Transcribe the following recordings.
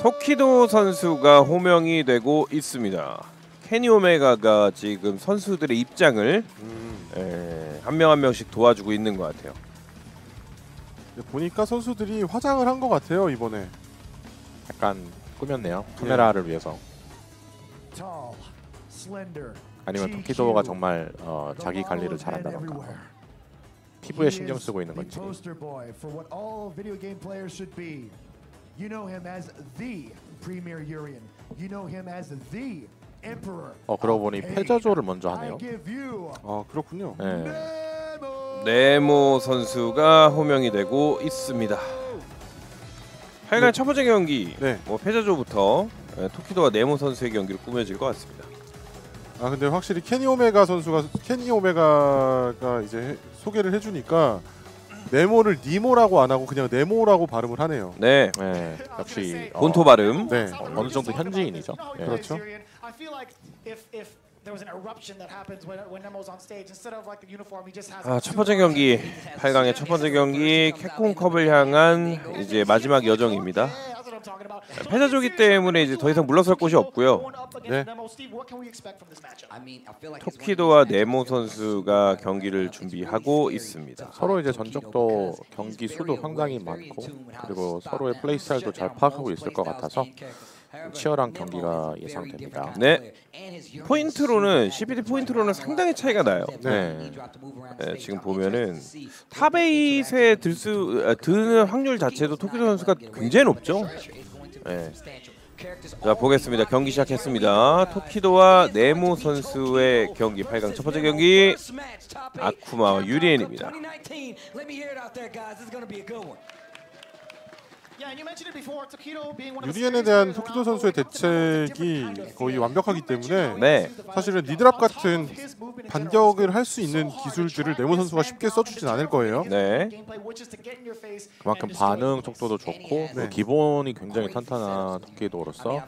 토키도 선수가 호명이 되고 있습니다. 케니 오메가가 지금 선수들의 입장을 음. 한명 한 명씩 도와주고 있는 것 같아요. 보니까 선수들이 화장을 한 것 같아요 이번에. 약간 꾸몄네요. 카메라를 위해서. Tall, slender, 아니면 GQ, 토키도가 정말 어, the 자기 관리를 잘한다던가. 피부에 신경 쓰고 있는 the 건지. You know him as the Premier Urian. You know him as the Emperor. 어 그러고 보니. 패자조를 먼저 I 하네요. give you 아 그렇군요. 네. 네모 선수가 호명이 되고 있습니다. 8강 첫 번째 경기 네. 뭐 패자조부터 예, 토키도와 네모 선수의 경기로 꾸며질 것 같습니다. 아 근데 확실히 케니 오메가 선수가 케니 오메가가 이제 해- 소개를 해주니까 네모를 니모라고 안 하고 그냥 네모라고 발음을 하네요. 네, 네, 역시 어, 본토 발음. 네. 어느 정도 현지인이죠. 예. 그렇죠. I feel like if if there was an eruption that happens when when Nemo's on stage, instead of like the uniform, he just has. 아, 첫 번째 경기 8강의 첫 번째 경기 캡콤컵을 향한 이제 마지막 여정입니다. About. 패자조기 때문에 이제 더 이상 물러설 곳이 없고요. 네. 토키도와 네모 선수가 경기를 준비하고 있습니다. 서로 이제 전적도 경기 수도 상당히 많고 그리고 서로의 플레이 스타일도 잘 파악하고 있을 것 같아서 치열한 경기가 예상됩니다. 네, 포인트로는 CPT 포인트로는 상당히 차이가 나요. 네. 네, 지금 보면은 탑에잇에 들수 아, 드는 확률 자체도 토키도 선수가 굉장히 높죠. 네. 자 보겠습니다. 경기 시작했습니다. 토키도와 네모 선수의 경기 8강 첫 번째 경기 아쿠마와 유리엔입니다. 유리엔에 대한 토키도 선수의 대책이 거의 완벽하기 때문에 네, 사실은 니드랍 같은 반격을 할 수 있는 기술들을 네모 선수가 쉽게 써주진 않을 거예요. 네, 그만큼 반응 속도도 좋고 네. 기본이 굉장히 탄탄한 토끼도로서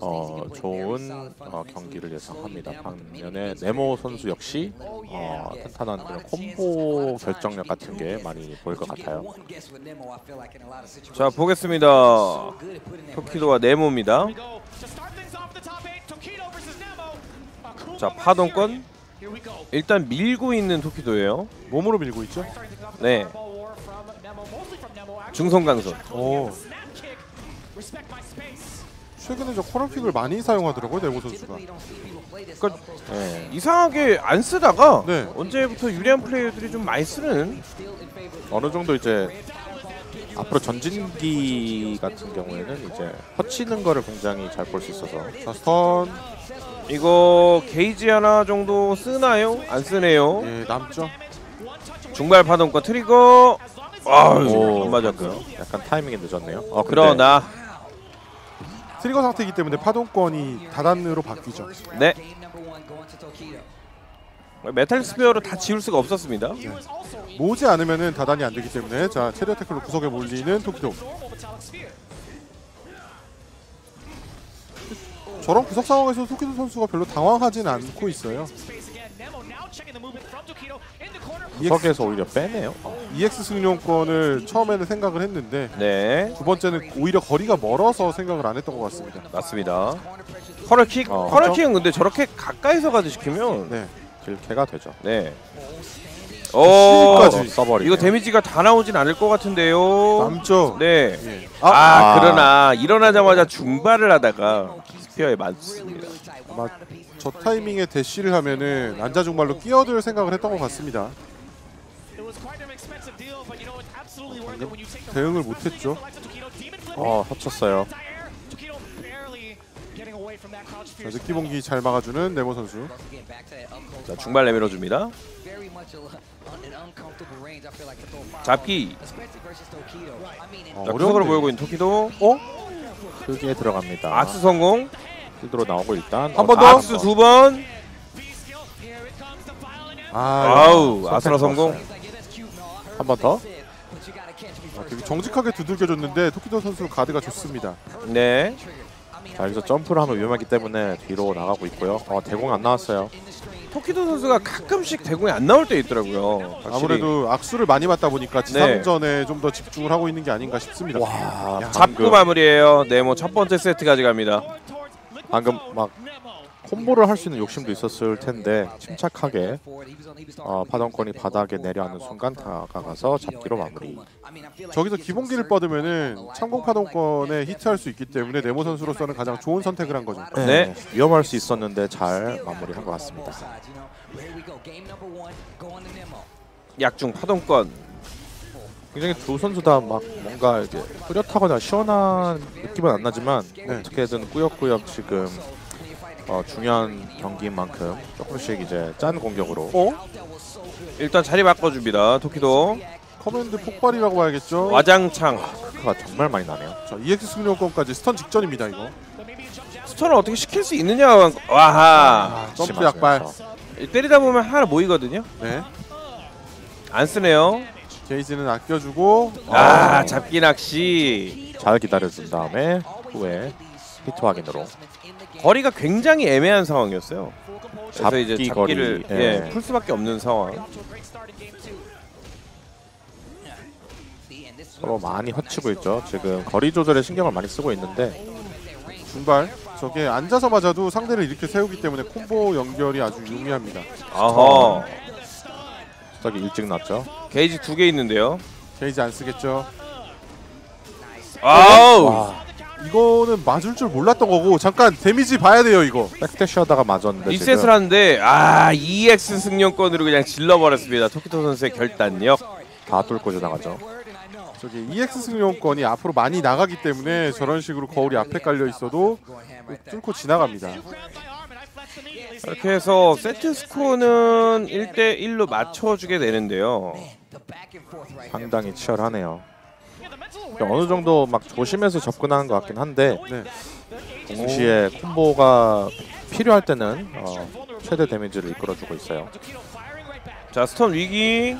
어, 좋은 어, 경기를 예상합니다. 반면에 네모 선수 역시 어, 탄탄한 그런 콤보 결정력 같은 게 많이 보일 것 같아요. 자 보겠습니다. 토키도와 네모입니다. 자 파동권 일단 밀고 있는 토키도예요. 몸으로 밀고 있죠. 네, 중성 강선. 오. 최근에 저 코너킥을 많이 사용하더라고요 네모 선수가. 그러니까 네. 이상하게 안 쓰다가 네. 언제부터 유리한 플레이어들이 좀 많이 쓰는 어느 정도 이제 앞으로 전진기 같은 경우에는 이제 허치는 거를 굉장히 잘 볼 수 있어서 자 스턴 이거 게이지 하나 정도 쓰나요? 안 쓰네요. 예 남죠. 중발 파동권 트리거. 아유, 오. 안 맞았고요. 약간 타이밍이 늦었네요. 어, 근데 그러나 트리거 상태이기 때문에 파동권이 다단으로 바뀌죠. 네 metallic sphere로 다 지울 수가 없었습니다. 모으지 않으면은 다단이 안 되기 때문에 자 chariot tackle로 구석에 몰리는 토키도. 저런 구석 상황에서 토키도 선수가 별로 당황하진 않고 있어요. 구석에서 오히려 빼네요. 어, EX 승용권을 처음에는 생각을 했는데 네 두 번째는 오히려 거리가 멀어서 생각을 안 했던 것 같습니다. 맞습니다. 커널킥 어, 커널킥은 근데 저렇게 가까이서 가드 시키면 네. 딜캐가 되죠. 네. 오 실까지. 써버리고 이거 데미지가 다 나오진 않을 것 같은데요. 남죠. 네. 예. 아, 아. 그러나 일어나자마자 중발을 하다가 스피어에 맞습니다. 아마 저 타이밍에 대시를 하면은 앉아 중발로 끼어들 생각을 했던 것 같습니다. 대응을 못했죠. 어, 허쳤어요. 자, 느끼봉기 잘 막아주는 네모 선수. 자, 중발 내밀어 줍니다. 잡기. 어, 자, 구석으로 보이고 있는 토키도. 어? 크게 들어갑니다. 악스 성공. 필드로 나오고 일단 한번 어, 더. 악스 두 번. 아, 아우, 아스라 성공. 한 번 더. 아, 되게 정직하게 두들겨줬는데 토키도 선수 가드가 좋습니다. 네. 자 여기서 점프를 하면 위험하기 때문에 뒤로 나가고 있고요. 어, 대공 안 나왔어요. 토키도 선수가 가끔씩 대공에 안 나올 때 있더라고요. 확실히. 아무래도 악수를 많이 맞다 보니까 지상전에 좀더 집중을 하고 있는 게 아닌가 싶습니다. 와 야, 잡고 방금, 마무리해요. 네모 첫 번째 세트 가져갑니다. 방금 막 콤보를 할 수 있는 욕심도 있었을 텐데 침착하게 어, 파동권이 바닥에 내려앉는 순간 다가가서 잡기로 마무리. 저기서 기본기를 뻗으면은 참공 파동권에 히트할 수 있기 때문에 네모 선수로서는 가장 좋은 선택을 한 거죠. 네. 위험할 수 있었는데 잘 마무리한 것 같습니다. 약중 파동권. 굉장히 두 선수 다 막 뭔가 이제 뿌렷하거나 시원한 느낌은 안 나지만 네. 어떻게든 꾸역꾸역 지금 어, 중요한 경기인 만큼 조금씩 이제 짠 공격으로 어? 일단 자리 바꿔줍니다. 토키도 command 폭발이라고 봐야겠죠. 와장창. 크가 정말 많이 나네요. 자, EX 승룡권까지 stun 직전입니다 이거. stun을 어떻게 시킬 수 있느냐. 와하. 점프 같이 약발. 맞으면서. 때리다 보면 하나 모이거든요. 네. 안 쓰네요. 게이지는 아껴주고 아 잡기 낚시. 잘 기다려준 다음에 후에 히트 확인으로 거리가 굉장히 애매한 상황이었어요. 그래서 잡기 이제 잡기를 거리, 예, 예. 풀 수밖에 없는 상황. 서로 많이 허치고 있죠. 지금 거리 조절에 신경을 많이 쓰고 있는데 중발. 저게 앉아서 맞아도 상대를 이렇게 세우기 때문에 콤보 연결이 아주 용이합니다. 아하. 수작이 일찍 났죠. 게이지 두 개 있는데요. 게이지 안 쓰겠죠. 아우. 와 이거는 맞을 줄 몰랐던 거고 잠깐 데미지 봐야 돼요 이거. back dash 하다가 맞았는데 리셋을 지금 하는데 아 EX 승룡권으로 그냥 질러버렸습니다. 토키도 선수의 결단력. 다 뚫고 지나가죠. 저기 EX 승룡권이 앞으로 많이 나가기 때문에 저런 식으로 거울이 앞에 깔려 있어도 뚫고 지나갑니다. 이렇게 해서 세트 스코어는 1대 1로 맞춰주게 되는데요. 상당히 치열하네요. 어느 정도 막 조심해서 접근하는 것 같긴 한데 네. 동시에 콤보가 필요할 때는 어, 최대 데미지를 이끌어주고 있어요. 자 스톤 위기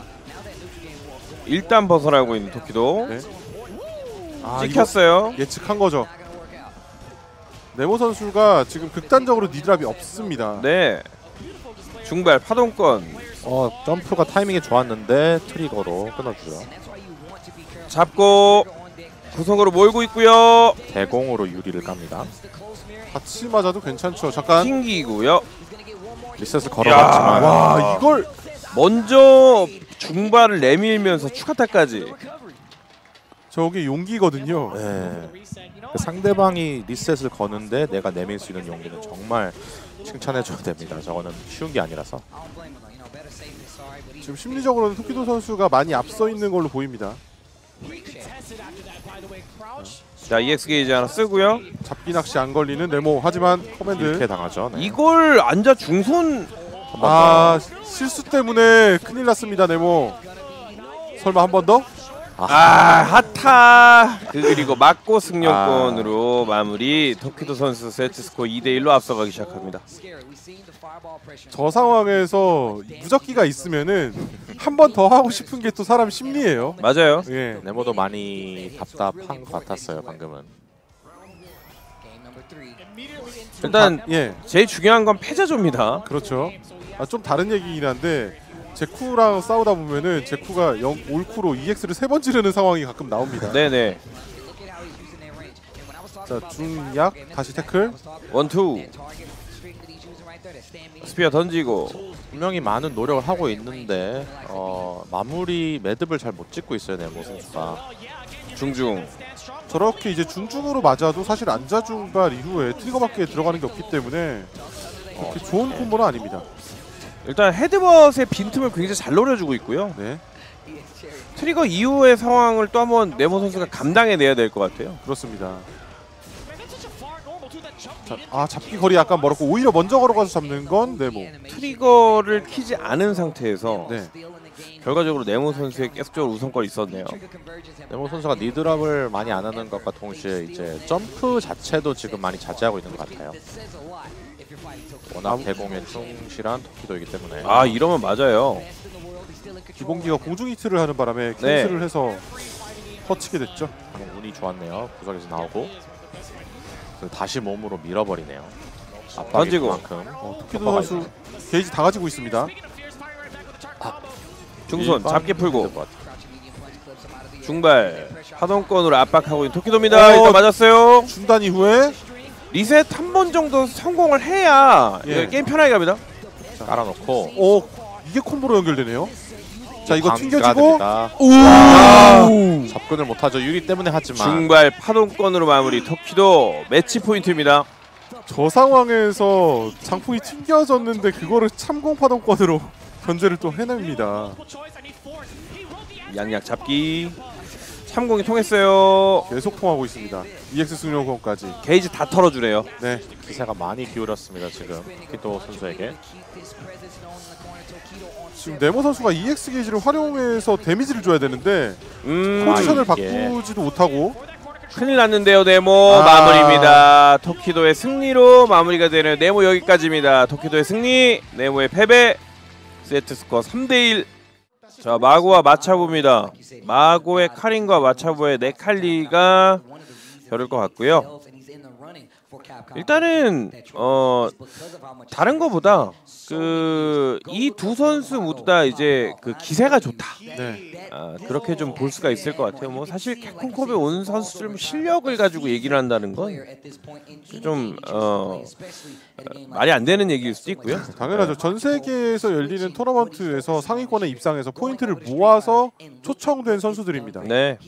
일단 벗어나고 있는 토키도 네. 아, 이거 찍혔어요. 예측한 거죠. 네모 선수가 지금 극단적으로 니드랍이 없습니다. 네. 중발 파동권 어 점프가 타이밍이 좋았는데 트리거로 끊어주죠. 잡고 구석으로 몰고 있고요. 대공으로 유리를 깝니다. 같이 맞아도 괜찮죠. 잠깐. 튕기고요. 리셋을 걸어봤지만 와 이걸 먼저 중발을 내밀면서 추가타까지. 저게 용기거든요. 네. 그 상대방이 리셋을 거는데 내가 내밀 수 있는 용기는 정말 칭찬해줘야 됩니다. 저거는 쉬운 게 아니라서. 지금 심리적으로는 토키도 선수가 많이 앞서 있는 걸로 보입니다. 자 EX 게이지 하나 쓰고요. 잡기 낚시 안 걸리는 네모. 하지만 command. 이렇게 당하죠. 네. 이걸 앉아 중손 한번 더. 아 실수 때문에 큰일 났습니다 네모. 설마 한 번 더? 아 하타 그리고 맞고 승룡권으로 마무리 토키도 선수 세트 스코어 2대 1로 앞서가기 시작합니다. 저 상황에서 무적기가 있으면은 한 번 더 하고 싶은 게 또 사람 심리예요. 맞아요. 예. 네모도 많이 답답한 것 같았어요. 방금은. 일단 예. 제일 중요한 건 패자조입니다. 그렇죠. 아, 좀 다른 얘기긴 한데 제쿠랑 싸우다 보면은 제쿠가 영, 올쿠로 EX를 세 번 지르는 상황이 가끔 나옵니다. 네네 자 중약 다시 태클. one two sphere 던지고 분명히 많은 노력을 하고 있는데 어, 마무리 매듭을 잘못 짓고 있어요. 네모 선수가. 중중 저렇게 이제 중중으로 맞아도 사실 앉아중발 이후에 트리거밖에 들어가는 게 없기 때문에 그렇게 좋은 콤보는 아닙니다. 일단 headbutt의 빈틈을 굉장히 잘 노려주고 있고요. 네, 트리거 이후의 상황을 또 한번 네모 선수가 감당해내야 될 것 같아요. 그렇습니다. 자, 아 잡기 거리 약간 멀었고 오히려 먼저 걸어가서 잡는 건 네모. 트리거를 키지 않은 상태에서 네, 결과적으로 네모 선수의 계속적으로 우선권이 있었네요. 네모 선수가 knee drop을 많이 안 하는 것과 동시에 이제 점프 자체도 지금 많이 자제하고 있는 것 같아요. 워낙 대공에 충실한 토키도이기 때문에 아 이러면 맞아요. 기본기가 공중 히트를 하는 바람에 네. cancel을 해서 퍼치게 됐죠. 방금 운이 좋았네요. 구석에서 나오고 다시 몸으로 밀어버리네요. 던지고. 만큼 어, 토키도 선수 게이지 다 가지고 있습니다. 중손 잡기 풀고. 중발 파동권으로 압박하고 있는 토키도입니다. 어. 맞았어요. 중단 이후에 리셋 한 번 정도 성공을 해야 예. 게임 편하게 갑니다. 깔아놓고 어 이게 콤보로 연결되네요. 자 이거 튕겨지고 됩니다. 아. 접근을 못하죠. 유리 때문에 하지만 중발 파동권으로 마무리 토키도 매치 포인트입니다. 저 상황에서 장풍이 튕겨졌는데 그거를 참공 파동권으로 견제를 또 해냅니다. 양약 잡기 참공이 통했어요. 계속 통하고 있습니다. EX 승용권까지. 게이지 다 털어주네요. 네. 기세가 많이 기울었습니다. 지금 키도 선수에게 지금 네모 선수가 EX 게이지를 활용해서 데미지를 줘야 되는데 음 포지션을 아, 이게. 바꾸지도 못하고 큰일 났는데요 네모 아. 마무리입니다. 토키도의 승리로 마무리가 되는 네모 여기까지입니다. 토키도의 승리 네모의 패배 세트 스코어 3대1 자 마고와 마차부입니다. 마고의 카린과 마차부의 네 칼리가 겨룰 것 같고요. 일단은 어 다른 거보다 그 이 두 선수 모두 다 이제 그 기세가 좋다. 네. 아, 그렇게 좀 볼 수가 있을 것 같아요. 뭐 사실 캡콤컵에 온 선수들 뭐 실력을 가지고 얘기를 한다는 건좀 어, 말이 안 되는 얘기일 수도 있고요. 당연하죠. 전 세계에서 열리는 토너먼트에서 상위권에 입상해서 포인트를 모아서 초청된 선수들입니다. 네.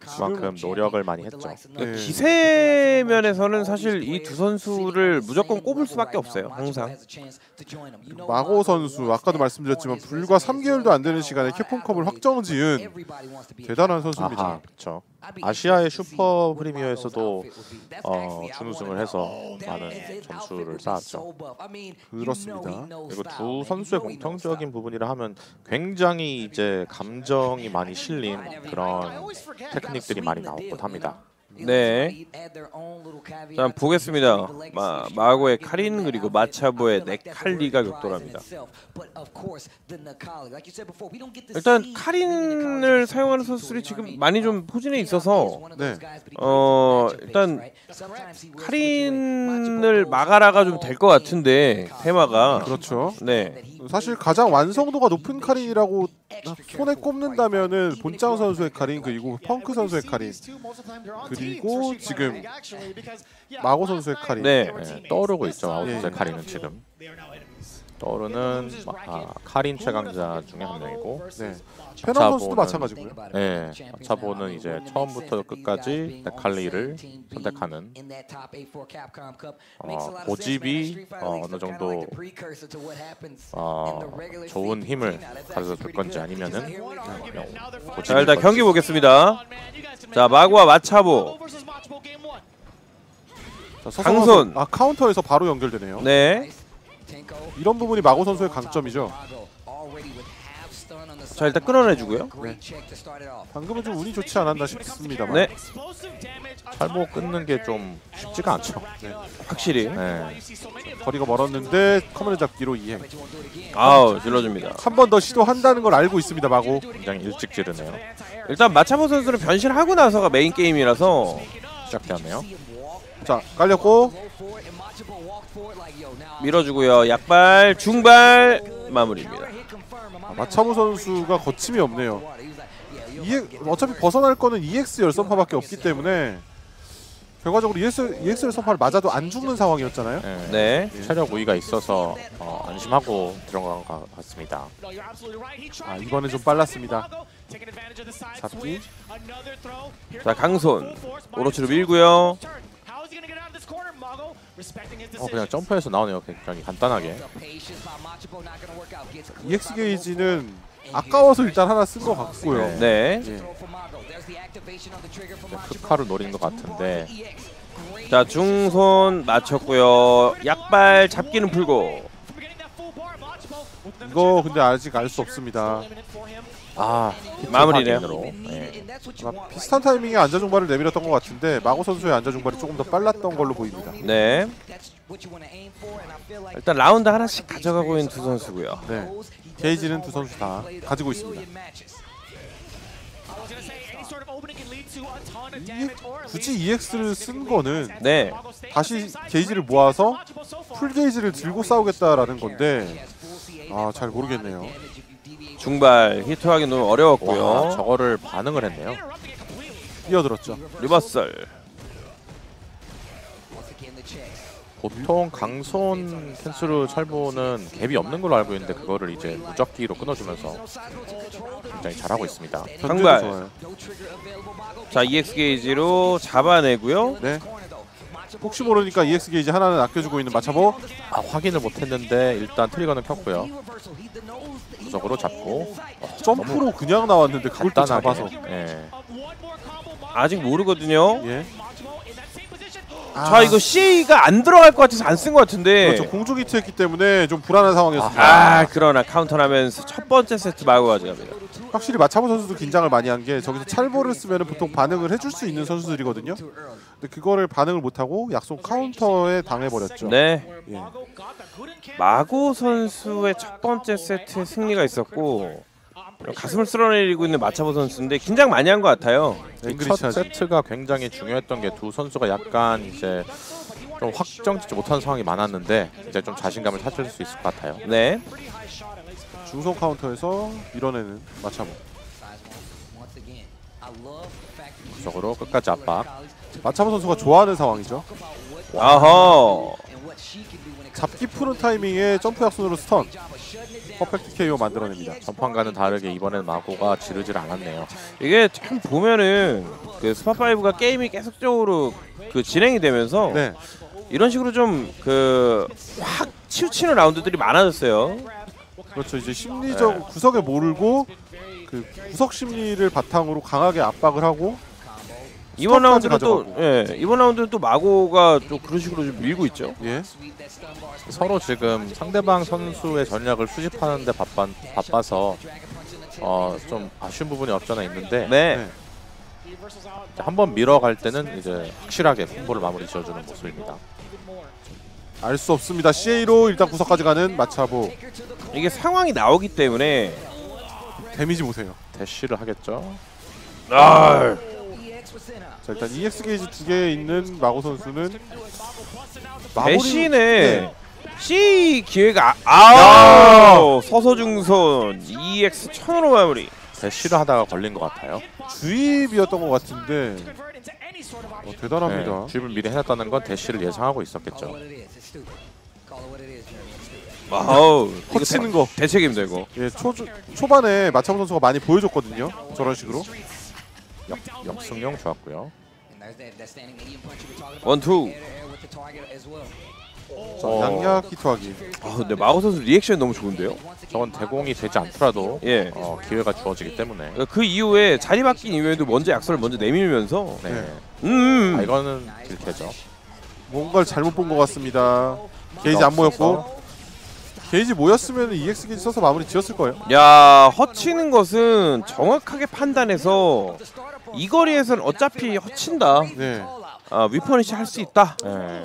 그만큼 노력을 많이 했죠. 네. 기세 면에서는 사실 이 두 선수를 무조건 꼽을 수밖에 없어요. 항상. 마고 선수 아까도 말씀드렸지만 불과 3개월도 안 되는 시간에 캡콤컵을 확정 지은 대단한 선수입니다. 아하, 그렇죠. 아시아의 슈퍼 프리미어에서도 어, 준우승을 해서 많은 점수를 쌓았죠. 그렇습니다. 그리고 두 선수의 공통적인 부분이라 하면 굉장히 이제 감정이 많이 실린 그런 테크닉들이 많이 나오곤 합니다. 네. 자, 보겠습니다. 마, 마고의 카린 그리고 마차보의 네칼리가 격돌합니다. 일단 카린을 사용하는 선수들이 지금 많이 좀 포진해 있어서 네. 어 일단 카린을 막아라가 좀 될 것 같은데 테마가 그렇죠. 네 사실 가장 완성도가 높은 카린이라고 손에 꼽는다면은 본장 선수의 카린 그리고 펑크 선수의 카린 그리고 지금 마고 선수의 카린 네. 네, 떠오르고 있죠. 예. 아웃사의 카린은 지금 떠오르는 아, 카린 최강자 중에 한 명이고 네. 페넌 선수도 마찬가지고요. 네, 차보는 이제 처음부터 끝까지 네칼리를 선택하는 어, 고집이 어, 어느 정도 어, 좋은 힘을 가져다 줄 건지 아니면은 고집일 자 일단. 경기 보겠습니다. 자 마고와 마차보 강손. 아 카운터에서 바로 연결되네요. 네. 이런 부분이 마고 선수의 강점이죠. 자 일단 끊어내주고요. 방금은 좀 운이 좋지 않았나 싶습니다만. 네 탈모 끊는 게 좀 쉽지가 않죠. 확실히 네. 거리가 멀었는데 command 잡기로 이행. 아우 질러줍니다. 한 번 더 시도한다는 걸 알고 있습니다. 마고. 굉장히 일찍 지르네요. 일단 마차보 선수는 변신하고 나서가 메인 게임이라서 시작되었네요. 자 깔렸고 밀어주고요. 약발 중발 마무리입니다. 아, 마차보 선수가 거침이 없네요. EX, 어차피 벗어날 거는 EX 열선파밖에 없기 때문에 결과적으로 EX, EX 열선파를 맞아도 안 죽는 상황이었잖아요. 네. 네. 체력 우위가 있어서 어, 안심하고 들어간 것 같습니다. 아 이번엔 좀 빨랐습니다. 잡기. 자 강손 오로치로 밀고요. 어 그냥 점프해서 나오네요. 굉장히 간단하게. EX 게이지는 아까워서 일단 하나 쓴 것 같고요. 네. 네. 예. 극화를 노린 것 같은데 자 중손 맞췄고요. 약발 잡기는 풀고. 이거 근데 아직 알 수 없습니다. 아 마무리네요. 확인으로. 네. 아마 비슷한 타이밍에 안자 중발을 내밀었던 것 같은데 마고 선수의 안자 중발이 조금 더 빨랐던 걸로 보입니다. 네. 일단 라운드 하나씩 가져가고 있는 두 선수고요. 네. 게이지는 두 선수 다 가지고 있습니다. 이, 굳이 EX를 쓴 거는 네. 다시 게이지를 모아서 full 게이지를 들고 싸우겠다라는 건데 아 잘 모르겠네요. 중발 히트하기 너무 어려웠고요. 와, 저거를 반응을 했네요. 뛰어들었죠. reversal. 보통 강손 캔스루 철보는 갭이 없는 걸로 알고 있는데 그거를 이제 무적기로 끊어주면서 굉장히 잘하고 있습니다. 강발. 자 EX 게이지로 잡아내고요. 네. 혹시 모르니까 EX 게이지 하나는 아껴주고 있는 마차보. 아, 확인을 못했는데 일단 트리거는 켰고요. 무적으로 잡고 점프로 그냥 나왔는데 그걸 또 간단하게. 잡아서. 예. 아직 모르거든요. 예. 자 이거 CA가 안 들어갈 것 같아서 안 쓴 것 같은데. 그렇죠. 공중 히트했기 때문에 좀 불안한 상황이었습니다. 아 그러나 카운터하면서 첫 번째 세트 마구 가져갑니다. 확실히 마차보 선수도 긴장을 많이 한 게 저기서 찰보를 쓰면 보통 반응을 해줄 수 있는 선수들이거든요. 근데 그거를 반응을 못하고 약속 카운터에 당해버렸죠. 네. 예. 마고 선수의 첫 번째 세트 승리가 있었고 가슴을 쓸어내리고 있는 마차보 선수인데 긴장 많이 한 것 같아요. 첫. 세트가 굉장히 중요했던 게 두 선수가 약간 이제 좀 확정짓지 못한 상황이 많았는데 이제 좀 자신감을 찾을 수 있을 것 같아요. 네. 중성 카운터에서 밀어내는 마차보. 무적으로 끝까지 압박. 마차보 선수가 좋아하는 상황이죠. 아허. 잡기 푸는 타이밍에 점프 약손으로 stun. 퍼펙트 KO 만들어냅니다. 전판과는 다르게 이번엔 마고가 지르질 않았네요. 이게 참 보면은 그 스파 5가 게임이 계속적으로 그 진행이 되면서 네. 이런 식으로 좀 그 확 치우치는 라운드들이 많아졌어요. 그렇죠. 이제 심리적 구석에 몰고 그 구석 심리를 바탕으로 강하게 압박을 하고 이번 라운드는 또 가져가고. 예, 이번 라운드는 또 마고가 또 그런 식으로 좀 밀고 있죠. 예. 서로 지금 상대방 선수의 전략을 수집하는데 바빠, 바빠서 어, 좀 아쉬운 부분이 없잖아 있는데 네. 네. 한번 밀어갈 때는 이제 확실하게 콤보를 마무리 지어주는 모습입니다. 알 수 없습니다. CA로 일단 구석까지 가는 마차보. 이게 상황이 나오기 때문에 데미지 보세요. 대쉬를 하겠죠. 아, 자 일단 EX 게이지 두 개 있는 마고 선수는 마무리- 대신에 네. C 기회가 아, 아 서서 중선 EX 천으로 마무리. 대쉬를 하다가 걸린 것 같아요. 주입이었던 것 같은데 어, 대단합니다. 네, 주입을 미리 해놨다는 건 대쉬를 예상하고 있었겠죠. 와우. 이거 헛치는 대- 거. 대책입니다 이거. 예, 초 초반에 마차보 선수가 많이 보여줬거든요. 저런 식으로. 역, 역승용 좋았고요. 원투. 자, 어. 양약 히트하기. 아 근데 마고 선수 리액션 너무 좋은데요? 저건 대공이 되지 않더라도 예. 어, 기회가 주어지기 때문에 그러니까 그 이후에 자리 바뀐 이후에도 먼저 약손을 먼저 내밀면서 네. 네. 음. 아, 이거는 딜캐죠. 뭔가를 잘못 본 것 같습니다. 게이지 안 모였고 게이지 모였으면 EX 게이지 써서 마무리 지었을 거예요. 야 헛치는 것은 정확하게 판단해서 이 거리에서는 어차피 허친다. 네. 아, 위퍼니시 할 수 있다. 네.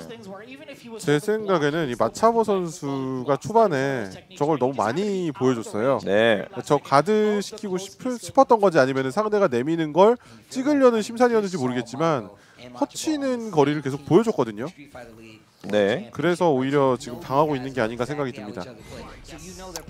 제 생각에는 이 마차보 선수가 초반에 저걸 너무 많이 보여줬어요. 네. 저 가드 시키고 싶, 싶었던 건지 아니면 상대가 내미는 걸 찍으려는 심산이었는지 모르겠지만 허치는 거리를 계속 보여줬거든요. 네. 그래서 오히려 지금 당하고 있는 게 아닌가 생각이 듭니다.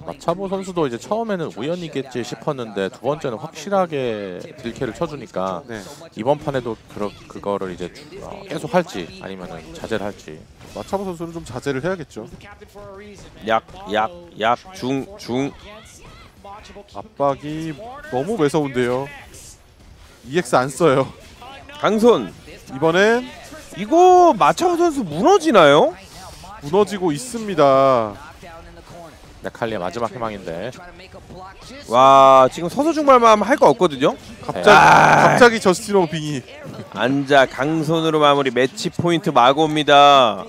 마차보 선수도 이제 처음에는 우연이겠지 싶었는데 두 번째는 확실하게 딜캐를 쳐주니까 네. 이번 판에도 그러, 그거를 이제 주- 어, 계속 할지 아니면 자제를 할지 마차보 선수는 좀 자제를 해야겠죠. 약, 약, 약, 중, 중. 압박이 너무 매서운데요. EX 안 써요. 강손. 이번엔 이거 마차오 선수 무너지나요? 무너지고 있습니다. 네칼리의 마지막 희망인데 와, 지금 서서 중발만 할거 없거든요. 갑자기 아. 갑자기 저스틴 오빙이 앉아 강손으로 마무리 매치 포인트 마고입니다.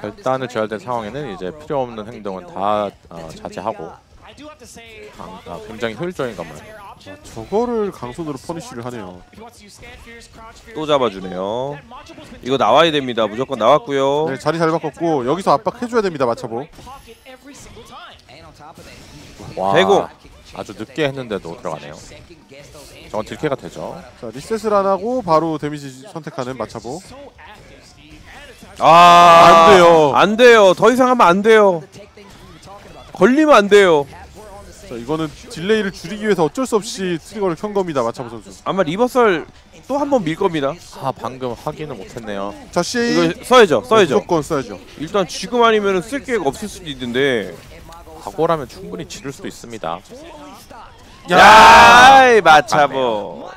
결단을 지어야 될 상황에는 이제 필요 없는 행동은 다 어, 자제하고 강- 아, 굉장히 효율적인 것만 저거를 강손으로 퍼니쉬를 하네요. 또 잡아주네요. 이거 나와야 됩니다. 무조건 나왔고요. 네, 자리 잘 바꿨고 여기서 압박해줘야 됩니다 마차보. 와 대공. 아주 늦게 했는데도 들어가네요. 저건 딜캐가 되죠. 자 리셋을 안 하고 바로 데미지 선택하는 마차보. 아, 안 돼요. 안 돼요. 더 이상 하면 안 돼요. 걸리면 안 돼요. 자 이거는 딜레이를 줄이기 위해서 어쩔 수 없이 트리거를 켠 겁니다 마차보 선수. 아마 reversal 또 한 번 밀 겁니다. 아 방금 확인을 못했네요. 자 CA 이거 써야죠. 써야죠. 무조건 써야죠. 일단 지금 아니면 쓸 기회가 없을 수도 있는데. 과거라면 충분히 지를 수도 있습니다. 야, 마차보.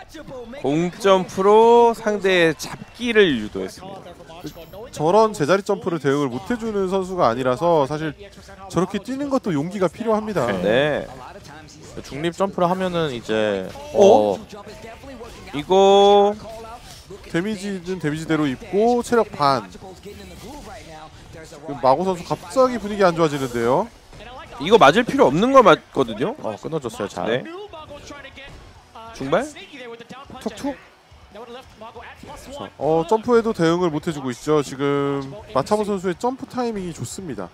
공점프로 상대의 잡기를 유도했습니다. 저런 제자리 점프를 대응을 못 해주는 선수가 아니라서 사실 저렇게 뛰는 것도 용기가 필요합니다. 네. 네. 중립 점프를 하면은 이제 어? 어, 이거 데미지는 데미지대로 입고 체력 반. 지금 마고 선수 갑자기 분위기 안 좋아지는데요. 이거 맞을 필요 없는 거 맞거든요. 어 끊어줬어요 잘. 네. 중발? 툭툭. 어 점프에도 대응을 못 해주고 있죠. 지금 마차보 선수의 점프 타이밍이 좋습니다.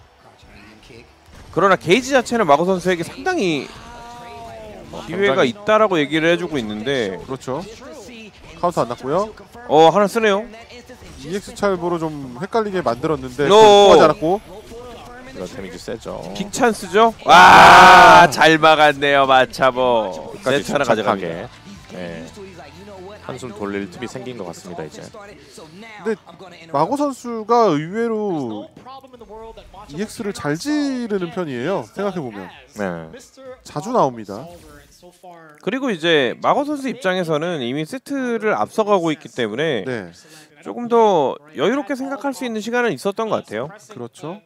그러나 게이지 자체는 마고 선수에게 상당히 어, 기회가 있다라고 얘기를 해주고 있는데 그렇죠. 카운터 안 났고요. 어 하나 쓰네요. EX 찰보로 좀 헷갈리게 만들었는데 no. 통하지 않았고 데미지 세죠. 빅 찬스죠. 와 잘 막았네요 마차보. 세트 하나 가져가게. 네. 한숨 돌릴 틈이 생긴 것 같습니다 이제. 근데 마고 선수가 의외로 EX를 잘 지르는 편이에요. 생각해 보면 네. 자주 나옵니다. 그리고 이제 마고 선수 입장에서는 이미 세트를 앞서가고 있기 때문에 네, 조금 더 여유롭게 생각할 수 있는 시간은 있었던 것 같아요. 그렇죠.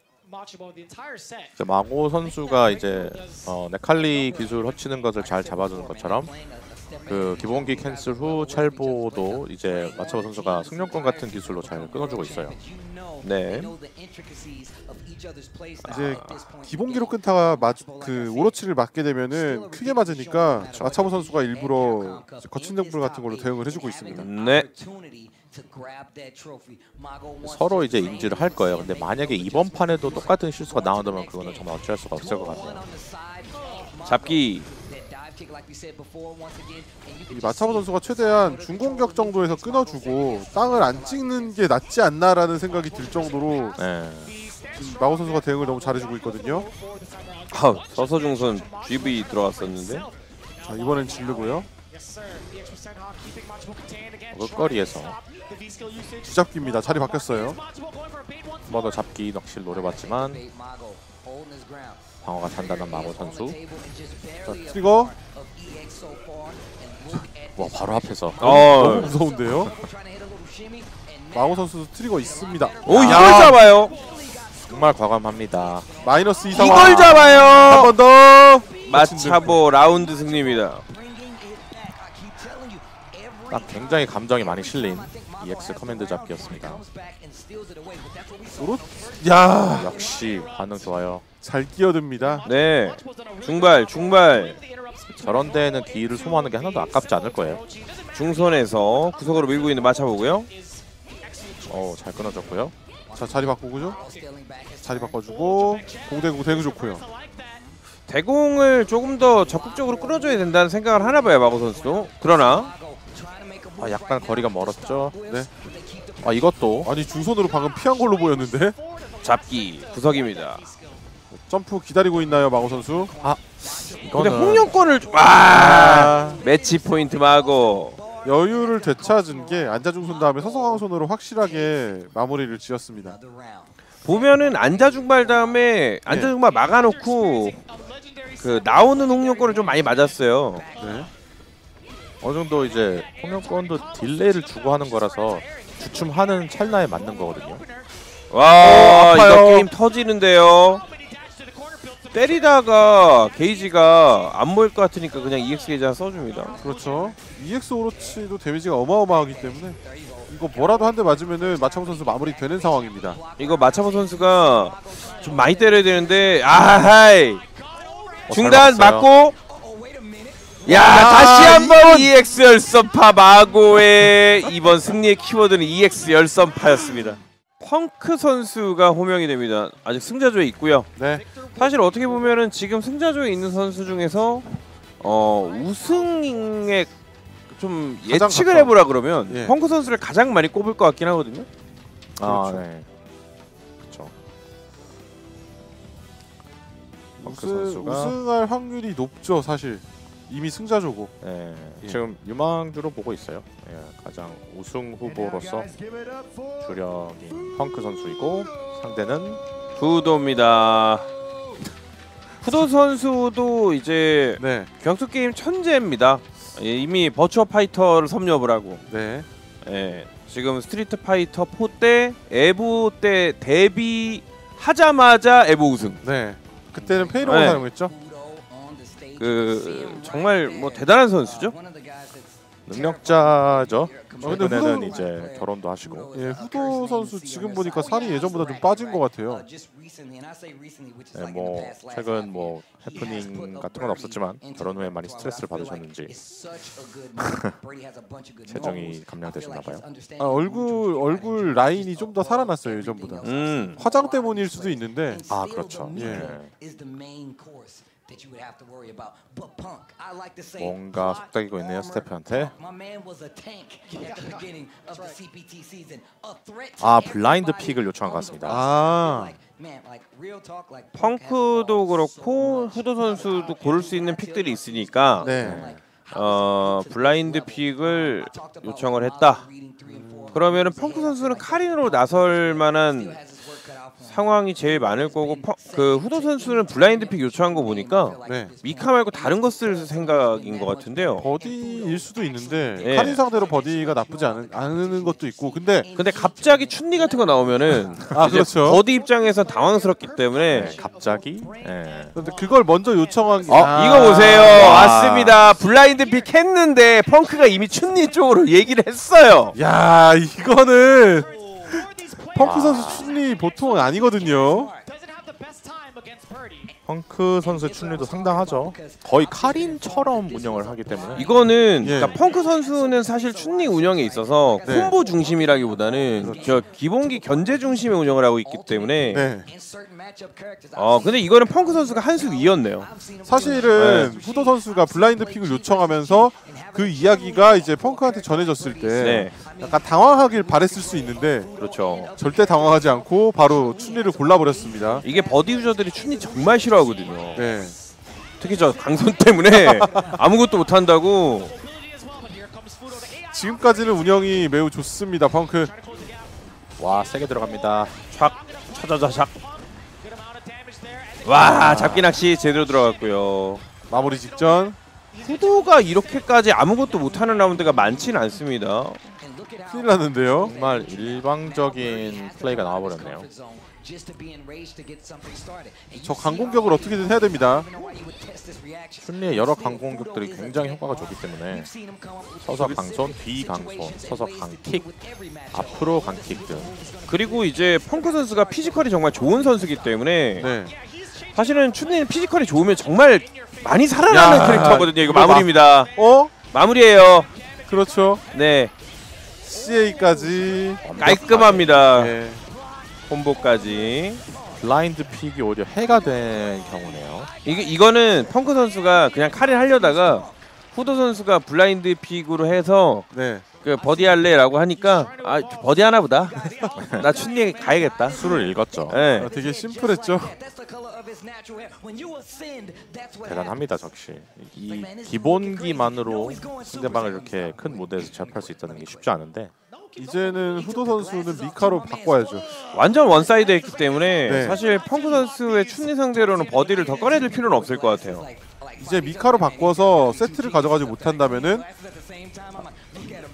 마고 선수가 이제 어, 네칼리 기술 허치는 것을 잘 잡아주는 것처럼 그 기본기 캔슬 후 찰보도 이제 마차보 선수가 승용권 같은 기술로 잘 끊어주고 있어요. 네. 이제 기본 기록 끊다가 맞, 그 오로치를 맞게 되면은 크게 맞으니까 마차보 선수가 일부러 거친 등불 같은 걸로 대응을 해주고 있습니다. 네. 서로 이제 인지를 할 거예요. 근데 만약에 이번 판에도 똑같은 실수가 나온다면 그거는 정말 어찌할 수가 없을 것 같아요. 잡기. 이 마차보 선수가 최대한 중공격 정도에서 끊어주고 땅을 안 찍는 게 낫지 않나라는 생각이 들 정도로 네. 지금 마고 선수가 대응을 너무 잘해주고 있거든요. 아, 서서중선 GV 들어왔었는데. 자 이번엔 질르고요. 먹을거리에서 뒤잡기입니다. 자리 바뀌었어요. 한번더 잡기 넋을 노려봤지만 방어가 단단한 마고 선수. 자 트리거 와 바로 앞에서 너무 어. 무서운데요. 마고 선수도 트리거 있습니다. 오 이걸 잡아요. 정말 과감합니다. 마이너스 2 상황. 이걸 잡아요. 한 번 더. 마차보 라운드 승리입니다. 딱 굉장히 감정이 많이 실린 EX 커맨드 잡기였습니다. 야, 역시 반응 좋아요. 잘 끼어듭니다. 네. 중발, 중발. 저런 데에는 기회를 소모하는 게 하나도 아깝지 않을 거예요. 중선에서 구석으로 밀고 있는 마차보고요. 어, 잘 끊어졌고요. 자 자리 바꾸고죠. 자리 바꿔주고 공대공 대구 좋고요. 대공을 조금 더 적극적으로 끌어줘야 된다는 생각을 하나 봐요 마고 선수도. 그러나 아, 약간 거리가 멀었죠. 네. 아, 이것도 아니 중손으로 방금 피한 걸로 보였는데 잡기 구석입니다. 점프 기다리고 있나요 마고 선수? 근데 이거는 홍영권을 좀- 와 아, 매치 포인트 마고. 여유를 되찾은 게 앉아 중손 다음에 서서 강손으로 확실하게 마무리를 지었습니다. 보면은 앉아 중발 다음에 앉아 중발 막아놓고 그 나오는 홍영권을 좀 많이 맞았어요. 네. 어느 정도 이제 홍영권도 딜레이를 주고 하는 거라서 주춤하는 찰나에 맞는 거거든요. 와 어, 아파요. 이거 게임 터지는데요. 때리다가 게이지가 안 모일 것 같으니까 그냥 EX 게이지 하나 써줍니다. 그렇죠. EX 오로치도 데미지가 어마어마하기 때문에 이거 뭐라도 한 대 맞으면은 마차보 선수 마무리 되는 상황입니다. 이거 마차보 선수가 좀 많이 때려야 되는데 아하이 중단 잘 맞고 야 다시 한번 EX 열선파 마고의 이번 승리의 키워드는 EX 열선파였습니다. 펑크 선수가 호명이 됩니다. 아직 승자조에 있고요. 네. 사실 어떻게 보면은 지금 승자조에 있는 선수 중에서 어 우승에 좀 예측을. 해보라 그러면 예. 펑크 선수를 가장 많이 꼽을 것 같긴 하거든요. 아, 그렇죠. 네. 그렇죠. 펑크 우승, 선수가 우승할 확률이 높죠 사실 이미 승자조고 예, 예. 지금 유망주로 보고 있어요. 예, 가장 우승 후보로서 주력인 펑크 선수이고 상대는 후도입니다. 후도 선수도 이제 네 격투 게임 천재입니다. 예, 이미 버추어 파이터를 섭렵을 하고 네. 예, 지금 스트리트 파이터 4때 에보 때 데뷔 하자마자 에보 우승. 네. 그때는 페이롱을 네. 사용했죠. 그 정말 뭐 대단한 선수죠. 능력자죠. 어, 근데 최근에는 후도- 이제 결혼도 하시고 예, 후도 선수 지금 보니까 살이 예전보다 좀 빠진 것 같아요. 네, 뭐 최근 뭐 해프닝 같은 건 없었지만 결혼 후에 많이 스트레스를 받으셨는지 체중이 감량되셨나 봐요. 아, 얼굴 얼굴 라인이 좀 더 살아났어요 예전보다. 음. 화장 때문일 수도 있는데 아 그렇죠. 예. 뭔가 속닥이고 있네요 스테프한테. 아 blind pick을 요청한 것 같습니다. 아. 펑크도 그렇고 후도 선수도 고를 수 있는 pick들이 있으니까 네. 어, blind pick을 요청을 했다. 그러면은 펑크 선수는 카린으로 나설 만한 상황이 제일 많을 거고 펑, 그 후도 선수는 blind pick 요청한 거 보니까 네. 미카 말고 다른 거 쓸 생각인 것 같은데요. 버디일 수도 있는데 예. 카린 상대로 버디가 나쁘지 않은, 않은 것도 있고 근데 근데 갑자기 춘리 같은 거 나오면은 아, 그렇죠. 버디 입장에서 당황스럽기 때문에 네, 갑자기 예. 근데 그걸 먼저 요청한 게어 아, 이거 보세요 와. 왔습니다 blind pick 했는데 펑크가 이미 춘리 쪽으로 얘기를 했어요 야 이거는 펑크 선수 춘리 보통은 아니거든요. 펑크 선수의 춘리도 상당하죠. 거의 카린처럼 운영을 하기 때문에 이거는 예. 그러니까 펑크 선수는 사실 춘리 운영에 있어서 네. 콤보 중심이라기보다는 저 기본기 견제 중심의 운영을 하고 있기 때문에 네. 어 근데 이거는 펑크 선수가 한 수 위였네요 사실은 후도 선수가 blind pick을 요청하면서 그 이야기가 이제 펑크한테 전해졌을 때네 약간 당황하길 바랬을 수 있는데 그렇죠 절대 당황하지 않고 바로 춘리를 골라버렸습니다. 이게 버디 유저들이 춘리 정말 싫어 하거든요 네. 특히 저 강손 때문에 아무것도 못 한다고 지금까지는 운영이 매우 좋습니다. 펑크. 와 세게 들어갑니다. 촥 차자자샥 와 잡기 낚시 제대로 들어갔고요 마무리 직전. 후도가 이렇게까지 아무것도 못하는 라운드가 많지는 않습니다 큰일 났는데요. 정말 일방적인 플레이가 나와버렸네요. 저 강 공격을 어떻게든 해야 됩니다. 춘리의 여러 강 공격들이 굉장히 효과가 좋기 때문에 서서 강손, 뒤 강손, 서서 강킥, 앞으로 강킥 등. 그리고 이제 펑크 선수가 physical이 정말 좋은 선수기 때문에 네. 사실은 춘리는 physical이 좋으면 정말 많이 살아나는 야, 캐릭터거든요. 이거 마무리입니다. 어? 마무리예요. 그렇죠. 네. CA까지. 깔끔합니다. 네. 콤보까지 blind pick이 오히려 해가 된 경우네요. 이게 이거는 펑크 선수가 그냥 카린 하려다가 후도 선수가 blind pick으로 해서 네. 그 버디 할래라고 하니까 아 버디 하나 보다 나 춘리 가야겠다 수를 읽었죠. 예 아, 되게 심플했죠. 대단합니다 역시. 이 기본기만으로 상대방을 이렇게 큰 무대에서 제압할 수 있다는 게 쉽지 않은데 이제는 후도 선수는 미카로 바꿔야죠. 완전 one-side 했기 때문에 네. 사실 펑크 선수의 춘리 상대로는 버디를 더 꺼내들 필요는 없을 것 같아요 이제 미카로 바꿔서 세트를 가져가지 못한다면은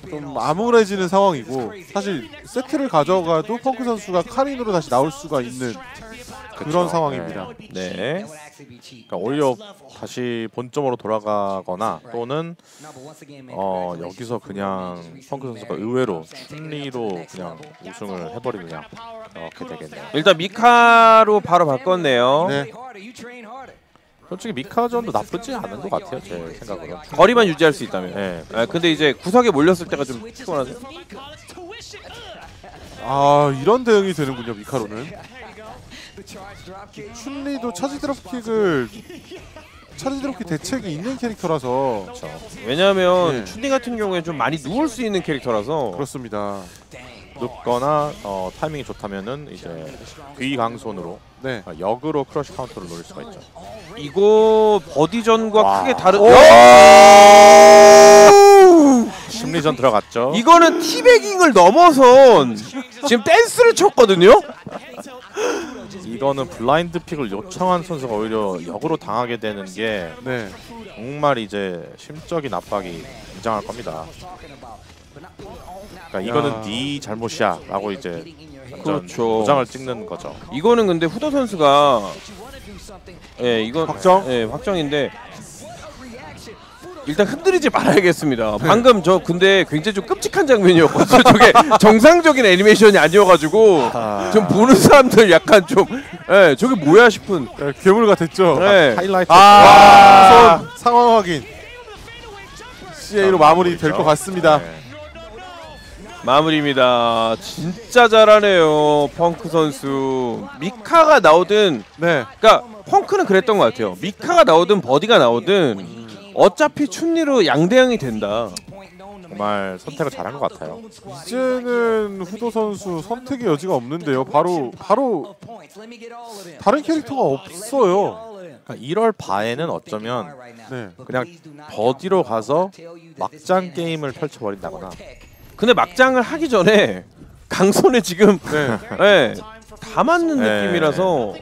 좀 암울해지는 상황이고 사실 세트를 가져가도 펑크 선수가 카린으로 다시 나올 수가 있는 그런 그쵸. 상황입니다. 네. 그러니까 오히려 다시 본점으로 돌아가거나 또는 어 여기서 그냥 펑크 선수가 의외로 춘리로 그냥 우승을 해버리면 그냥 이렇게 되겠네요. 일단 미카로 바로 바꿨네요. 네. 솔직히 미카전도 나쁘지 않은 것 같아요 제 생각으로. 거리만 유지할 수 있다면. 네. 아, 근데 이제 구석에 몰렸을 때가 좀 피곤하죠. 아 이런 대응이 되는군요 미카로는. 춘리도 차지 드롭킥을 차지 드롭게 대책이 있는 캐릭터라서 왜냐하면 예. 춘리 같은 경우에 좀 많이 누울 수 있는 캐릭터라서 그렇습니다. 눕거나 어, 타이밍이 좋다면은 이제 뒤강손으로 네. 어, 역으로 crush counter를 노릴 수가 있죠. 이거 버디전과 와. 크게 다른. 심리전 들어갔죠. 이거는 teabagging을 넘어선 지금 댄스를 쳤거든요. 이거는 blind pick을 요청한 선수가 오히려 역으로 당하게 되는 게 네. 정말 이제 심적인 압박이 굉장할 겁니다. 그러니까 이거는 야. 네 잘못이야 라고 이제 완전 그렇죠. 도장을 찍는 거죠. 이거는 근데 후더 선수가 예 이건 확정? 예 확정인데 일단 흔들리지 말아야겠습니다. 방금 저 근데 굉장히 좀 끔찍한 장면이었거든요. 저게 정상적인 애니메이션이 아니어가지고 아. 좀 보는 사람들 약간 좀 예 저게 뭐야 싶은 네, 괴물 같았죠. 예 하이라이트. 아, 우선 상황 확인. CA로 마무리 될 것 같습니다. 네. 마무리입니다. 진짜 잘하네요 펑크 선수. 미카가 나오든 네. 그러니까 펑크는 그랬던 것 같아요. 미카가 나오든 버디가 나오든 어차피 춘리로 양대형이 된다. 정말 선택을 잘한 것 같아요. 이제는 후도 선수 선택의 여지가 없는데요. 바로 바로 다른 캐릭터가 없어요. 그러니까 1월 바에는 어쩌면 네. 그냥 버디로 가서 막장 게임을 펼쳐버린다거나 근데 막장을 하기 전에 강손에 지금 네. 예, 다 맞는 네. 느낌이라서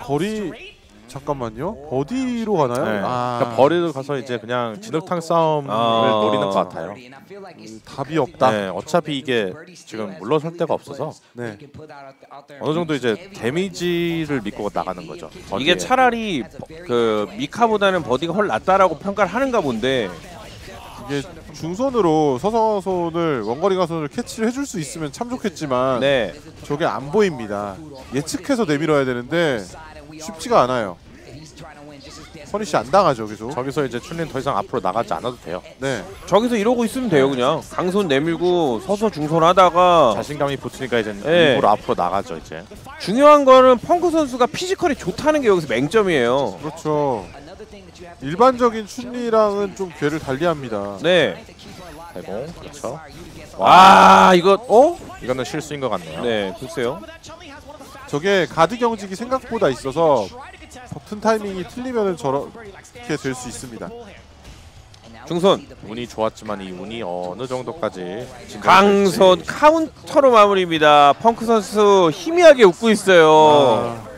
거리 잠깐만요. 어디로 가나요? 네. 아, 그러니까 버리로 가서 이제 그냥 진흙탕 싸움을 아. 노리는 것 같아요. 답이 없다. 네, 어차피 이게 지금 물러설 데가 없어서 네. 어느 정도 이제 데미지를 믿고 나가는 거죠. 이게 버디에. 차라리 버- 그 미카보다는 버디가 훨 낫다라고 평가를 하는가 본데 이게 중선으로 서서손을 원거리 강손을 캐치를 해줄 수 있으면 참 좋겠지만 네 저게 안 보입니다. 예측해서 내밀어야 되는데 쉽지가 않아요. punish 안 당하죠, 계속. 저기서 이제 춘리는 더 이상 앞으로 나가지 않아도 돼요. 네. 저기서 이러고 있으면 돼요 그냥 강손 내밀고 서서 중선 하다가 자신감이 붙으니까 이제 네. 일부러 앞으로 나가죠 이제. 중요한 거는 펑크 선수가 피지컬이 좋다는 게 여기서 맹점이에요. 그렇죠. 일반적인 춘리랑은 좀 궤를 달리합니다. 네. 대공 그렇죠. 아 이거 어? 이거는 실수인 것 같네요. 네 글쎄요. 저게 가드 경직이 생각보다 있어서 버튼 타이밍이 틀리면은 저렇게 될 수 있습니다. 중선 운이 좋았지만 이 운이 어느 정도까지 강선. 카운터로 마무리입니다. 펑크 선수 희미하게 웃고 있어요. 아,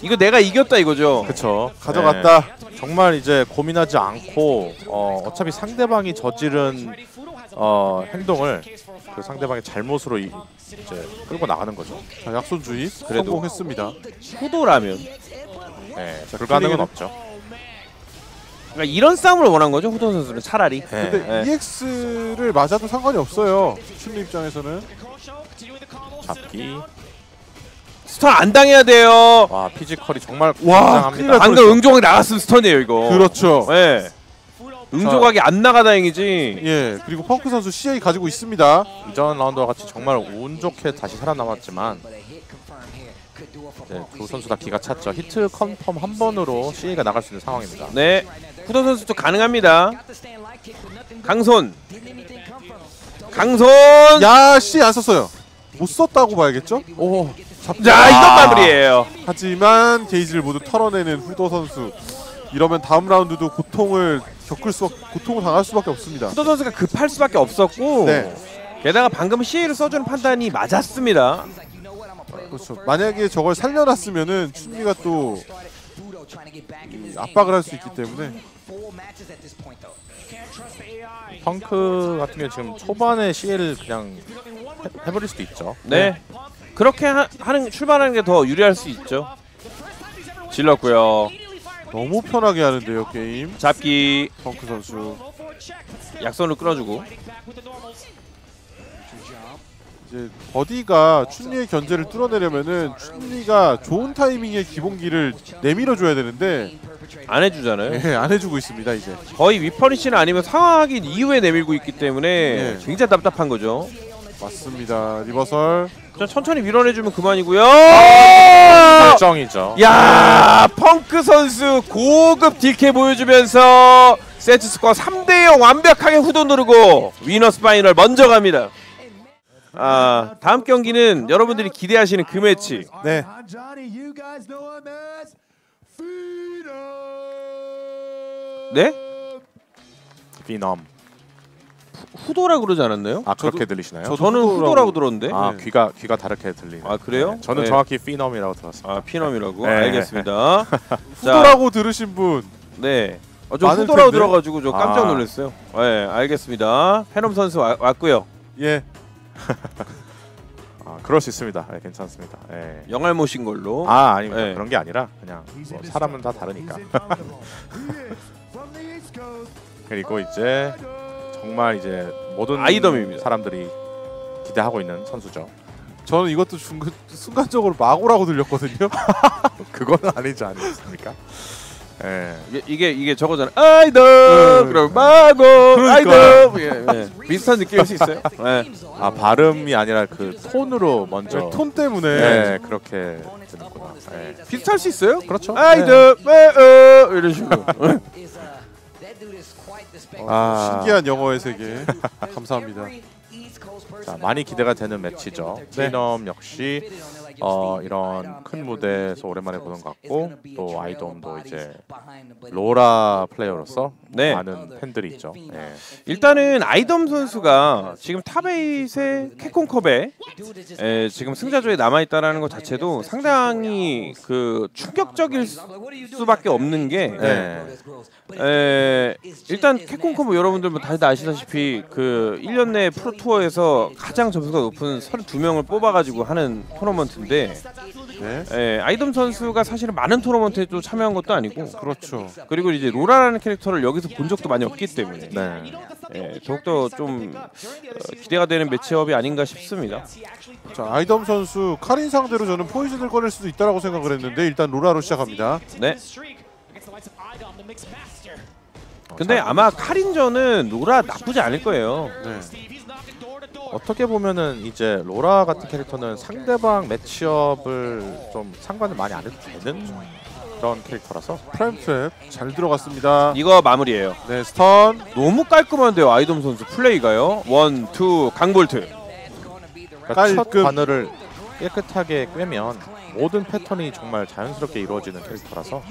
이거 내가 이겼다 이거죠. 그쵸. 가져갔다. 네. 정말 이제 고민하지 않고 어, 어차피 상대방이 저지른 어, 행동을 그 상대방의 잘못으로 이, 이제 끌고 나가는 거죠. 자, 약손주의 그래도. 성공했습니다. 후도라면 네, 불가능은 킬링은- 없죠. 그러니까 이런 싸움을 원한 거죠 후도 선수는 차라리. 네. 근데 네. EX를 맞아도 상관이 없어요. 춘리 입장에서는. 잡기. stun 안 당해야 돼요. 와 physical이 정말 와, 굉장합니다. 났다. 방금 응종이 나갔으면 stun이에요 이거. 그렇죠. 네. 응조각이 안 나가 다행이지. 예, 그리고 펑크 선수 CA 가지고 있습니다. 이전 라운드와 같이 정말 운 좋게 다시 살아남았지만 네, 두 선수 다 기가 찼죠. hit confirm 한 번으로 CA가 나갈 수 있는 상황입니다. 네. 후도 선수도 가능합니다. 강손. 강손. 야, CA 안 썼어요. 못 썼다고 봐야겠죠? 오, 잡. 자 이건 마무리예요. 하지만 게이지를 모두 털어내는 후도 선수. 이러면 다음 라운드도 고통을 겪을 수, 고통을 당할 수밖에 없습니다. 후도 선수가 급할 수밖에 없었고. 네. 게다가 방금 CA를 써주는 판단이 맞았습니다. 그렇죠. 만약에 저걸 살려놨으면은 춘리가 또이 압박을 할 수 있기 때문에 펑크 같은 경우 지금 초반에 CL을 그냥 해, 해버릴 수도 있죠. 네. 그렇게 하, 는 출발하는 게 더 유리할 수 있죠. 질렀고요. 너무 편하게 하는데요 게임 잡기 펑크 선수 약선으로 끌어주고. 이제 버디가 춘리의 견제를 뚫어내려면은 춘리가 좋은 타이밍에 기본기를 내밀어줘야 되는데 안 해주잖아요. 예, 안 해주고 있습니다 이제 거의 whiff punish는 아니면 상황 확인 이후에 내밀고 있기 때문에 네. 굉장히 답답한 거죠. 맞습니다. reversal. 좀 천천히 밀어내주면 그만이고요. 결정이죠. 야 펑크 선수 고급 딜캐 보여주면서 세트 스코어 3대0 완벽하게 후도 누르고 winners final 먼저 갑니다. 아 다음 경기는 여러분들이 기대하시는 그 매치 네. 네 피넘. 후도라 그러지 않았나요? 아 그렇게 들리시나요? 저도 저는 후도라고- 후도라고 들었는데. 아 네. 귀가 귀가 다르게 들리네요. 아, 그래요? 네, 저는 네. 정확히 피넘이라고 들었습니다. 아 피넘이라고 네. 알겠습니다. 후도라고 들으신 분. 네. 어, 저 후도라고 텐데. 들어가지고 저 깜짝 아. 놀랐어요. 네, 알겠습니다. 페넘 선수 와, 왔고요. 예. 아 그럴 수 있습니다. 네, 괜찮습니다. 예. 영알못인 걸로. 아 아닙니다. 네. 그런 게 아니라 그냥 뭐. 사람은 다 다르니까. 그리고 이제 정말 이제 모든 아이덤입니다. 사람들이 기대하고 있는 선수죠. 저는 이것도 중간, 순간적으로 마고라고 들렸거든요. 그거는 아니지 않습니까? 예. 이게 이게, 이게 저거잖아. 아이덤 네. 그럼 마고 그러니까. 아이덤 예, 예. 비슷한 느낌일 수 있어요. 네. 아 발음이 아니라 그 톤으로 먼저 톤 때문에 네, 그렇게 되는구나. 예. 비슷할 수 있어요. 그렇죠. 아이덤 어, 이런 식으로. 아, 신기한 영어의 세계. 감사합니다. 자, 많이 기대가 되는 매치죠. 네. 페넘 역시 어, 이런 큰 무대에서 오랜만에 보는 것 같고 또 아이돔도 이제 로라 플레이어로서 네. 많은 팬들이 있죠. 예. 일단은 아이덤 선수가 지금 top eight의 캡콤컵에 에, 지금 승자조에 남아 있다라는 것 자체도 상당히 그 충격적일 수- 수밖에 없는 게 네. 에, 일단 캡콤컵 여러분들 뭐 다들 아시다시피 그 1년 내 프로 투어에서 가장 점수가 높은 32명을 뽑아가지고 하는 토너먼트 인데 네. 에, 아이덤 선수가 사실은 많은 토너먼트에 또 참여한 것도 아니고 그렇죠. 그리고 이제 로라라는 캐릭터를 여기서 본 적도 많이 없기 때문에 네. 예, 더욱더 좀 어, 기대가 되는 matchup이 아닌가 싶습니다. 자, 아이덤 선수 카린 상대로 저는 포이즌을 꺼낼 수도 있다라고 생각을 했는데 일단 로라로 시작합니다. 네. 근데 아마 카린전은 로라 나쁘지 않을 거예요. 네. 어떻게 보면은 이제 로라 같은 캐릭터는 상대방 matchup을 좀 상관을 많이 안 해도 되는 그런 캐릭터라서 frame trap 잘 들어갔습니다. 이거 마무리예요. 네, stun. 너무 깔끔한데요, 아이덤 선수 플레이가요. one, two, 강볼트. 그러니까 첫 깔끔. 바늘을 깨끗하게 꿰면 모든 패턴이 정말 자연스럽게 이루어지는 캐릭터라서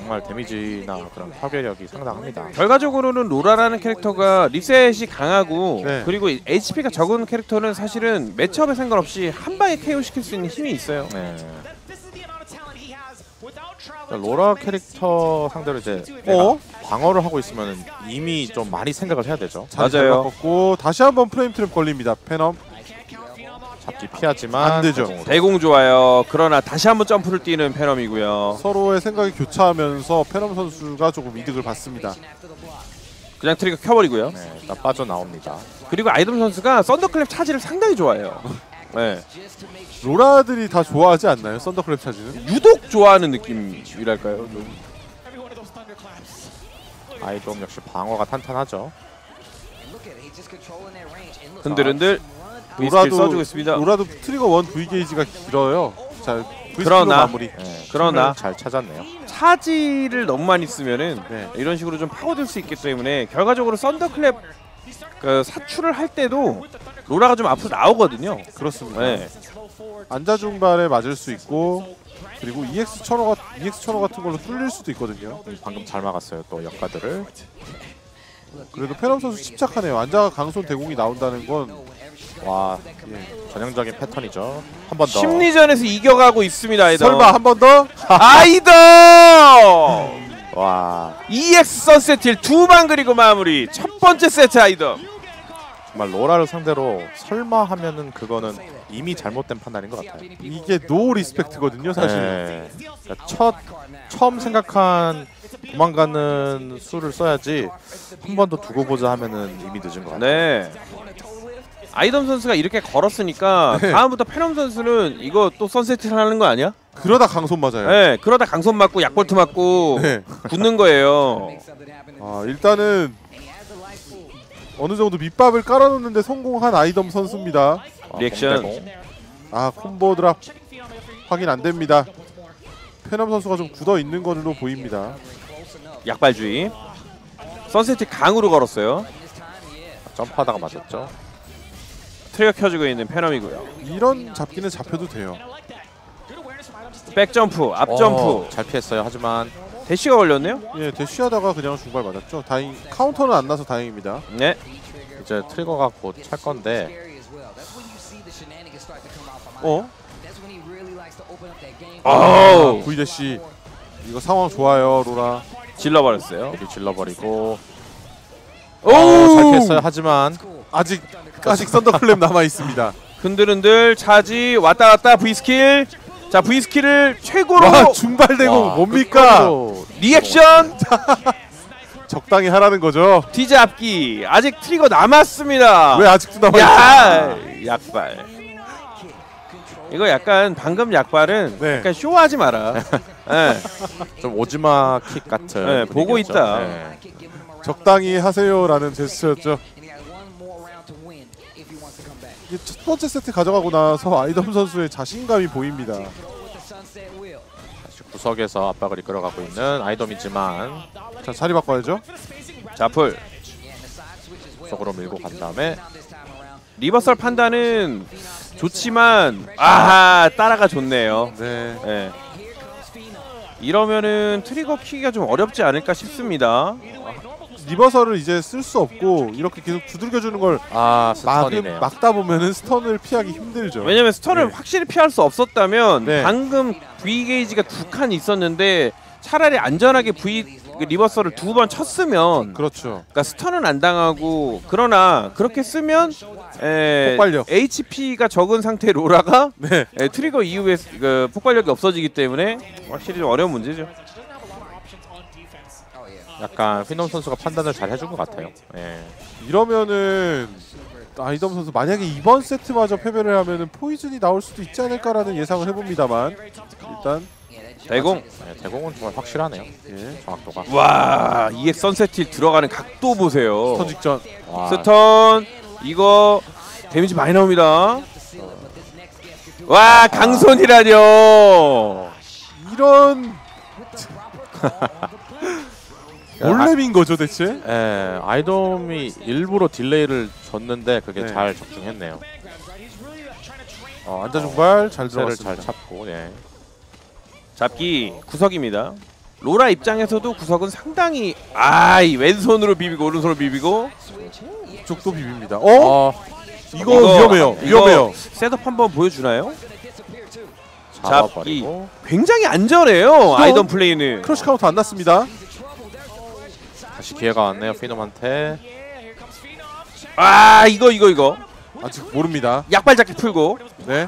정말 데미지나 그런 파괴력이 상당합니다. 결과적으로는 로라라는 캐릭터가 리셋이 강하고 네. 그리고 HP가 적은 캐릭터는 사실은 matchup에 상관없이 한 방에 KO 시킬 수 있는 힘이 있어요. 네. 로라 캐릭터 상대로 이제 어? 방어를 하고 있으면 이미 좀 많이 생각을 해야 되죠. 맞아요. 바꿨고 다시 한번 frame trap 걸립니다. 페넘. 잡기 피하지만 안 되죠. 대공 좋아요. 그러나 다시 한번 점프를 뛰는 페넘이고요. 서로의 생각이 교차하면서 페넘 선수가 조금 이득을 받습니다. 그냥 트리거 켜버리고요. 네, 일단 빠져나옵니다. 그리고 아이덤 선수가 썬더클랩 차지를 상당히 좋아해요. 네. 로라들이 다 좋아하지 않나요? 썬더클랩 차지는? 유독 좋아하는 느낌이랄까요. 좀. 아이돔 역시 방어가 탄탄하죠. 흔들흔들 V skill 있습니다. 로라도 트리거 one V 게이지가 길어요. 자, V 그러나- 마무리. 네, 그러나- 잘 찾았네요. 차지를 너무 많이 쓰면은 네. 이런 식으로 좀 파고들 수 있기 때문에 결과적으로 Thunderclap 그 사출을 할 때도 로라가 좀 앞으로 나오거든요. 그렇습니다. 네. 앉아 중발에 맞을 수 있고 그리고 EX 천호 같 EX 천호 같은 걸로 뚫릴 수도 있거든요. 방금 잘 막았어요. 또 역가드를. 그래도 페넘 선수 침착하네요. 앉아가 강손 대공이 나온다는 건 와 예. 전형적인 패턴이죠. 한 번 더. 심리전에서 이겨가고 있습니다. 아이덤. 설마 한 번 더? 아이덤 와 EX Sunset Wheel 두방 그리고 마무리. 첫 번째 세트 아이덤. 정말 로라를 상대로 설마 하면은 그거는 이미 잘못된 판단인 것 같아요. 이게 no respect거든요, 사실. 네. 그러니까 첫 처음 생각한 도망가는 수를 써야지 한 번 더 두고 보자 하면은 이미 늦은 것 같아요. 네. 아이덤 선수가 이렇게 걸었으니까 다음부터 페넘 선수는 이거 또 선세트 하는 거 아니야? 그러다 강손 맞아요. 네. 그러다 강손 맞고 약볼트 맞고 네. 붙는 거예요. 아, 일단은 어느 정도 밑밥을 깔아놓는데 성공한 아이덤 선수입니다. 어, 리액션. 아 콤보 drop 확인 안 됩니다. 페넘 선수가 좀 굳어 있는 걸로 보입니다. 약발주의. Sunset 강으로 걸었어요. 점프하다가 맞았죠. 트리거 켜지고 있는 페넘이고요. 이런 잡기는 잡혀도 돼요. back점프, 앞점프. 어, 잘 피했어요. 하지만 대시가 걸렸네요. 예, 대쉬하다가 그냥 중발 맞았죠. 다행 카운터는 안 나서 다행입니다. 네. 이제 트리거가 곧 찰 건데 어? 어우. V 대쉬 이거 상황 좋아요, 로라. 질러버렸어요. 미리 질러버리고 오! 어, 잘 피했어요. 하지만 아직 아직 Thunderclap 남아 있습니다. 흔들흔들 차지 왔다 갔다 V skill. 자 V 스킬을 최고로 와 중발 대공 와, 뭡니까? 끝까지로 리액션 적당히 하라는 거죠. 뒤잡기 아직 트리거 남았습니다. 왜 아직도 남아 있어? 야 약발. 이거 약간 방금 약발은 네. 약간 쇼하지 마라. 예. 좀 오지마 킥 같은 네, 보고. 있다. 네. 적당히 하세요라는 제스처였죠. 첫 번째 세트 가져가고 나서 아이덤 선수의 자신감이 보입니다. 다시 구석에서 압박을 이끌어가고 있는 아이덤이지만 자 자리 바꿔야죠. 자풀 속으로 밀고 간 다음에 reversal 판단은 좋지만 아하 따라가 좋네요. 네. 예. 이러면은 트리거 키기가 좀 어렵지 않을까 싶습니다. reversal을 이제 쓸 수 없고 이렇게 계속 두들겨 주는 걸아 막음, stun이네요. 막 다 보면은 stun을 피하기 힘들죠. 왜냐면 stun을 네. 확실히 피할 수 없었다면 네. 방금 V 게이지가 두 칸 있었는데 차라리 안전하게 V 그 리버설을 두번 쳤으면 그렇죠. 그러니까 스턴은 안 당하고 그러나 그렇게 쓰면 에, 폭발력. HP가 적은 상태 로라가 네. 에, 트리거 이후에 그 폭발력이 없어지기 때문에 확실히 좀 어려운 문제죠. 약간 휘놈 선수가 판단을 잘 해준 것 같아요. 예. 이러면은 아이덤 선수 만약에 이번 세트마저 패배를 하면은 포이즌이 나올 수도 있지 않을까라는 예상을 해봅니다만 일단 대공 네, 대공은 정말 확실하네요. 예. 정확도가. 와 EX Sunset 들어가는 각도 보세요. stun 직전 와, stun 이거 데미지 많이 나옵니다. 와 강손이라뇨. 이런 몰렘인 거죠 대체? 예, 아이돔이 일부러 딜레이를 줬는데 그게 네. 잘 적중했네요. 어, 앉아 중발 잘 세를 들어갔습니다. 잘 잡고 예. 잡기 구석입니다. 로라 입장에서도 구석은 상당히 아이 왼손으로 비비고 오른손으로 비비고 이쪽도 비빕니다. 어? 어, 이거, 위험해요. 이거 위험해요. setup 한번 보여주나요? 잡아버리고 굉장히 안전해요 아이던 플레이는. crush count 안 났습니다. 다시 기회가 왔네요. 피놈한테. 아 이거 이거 이거 아직 모릅니다. 약발 잡기 풀고 네.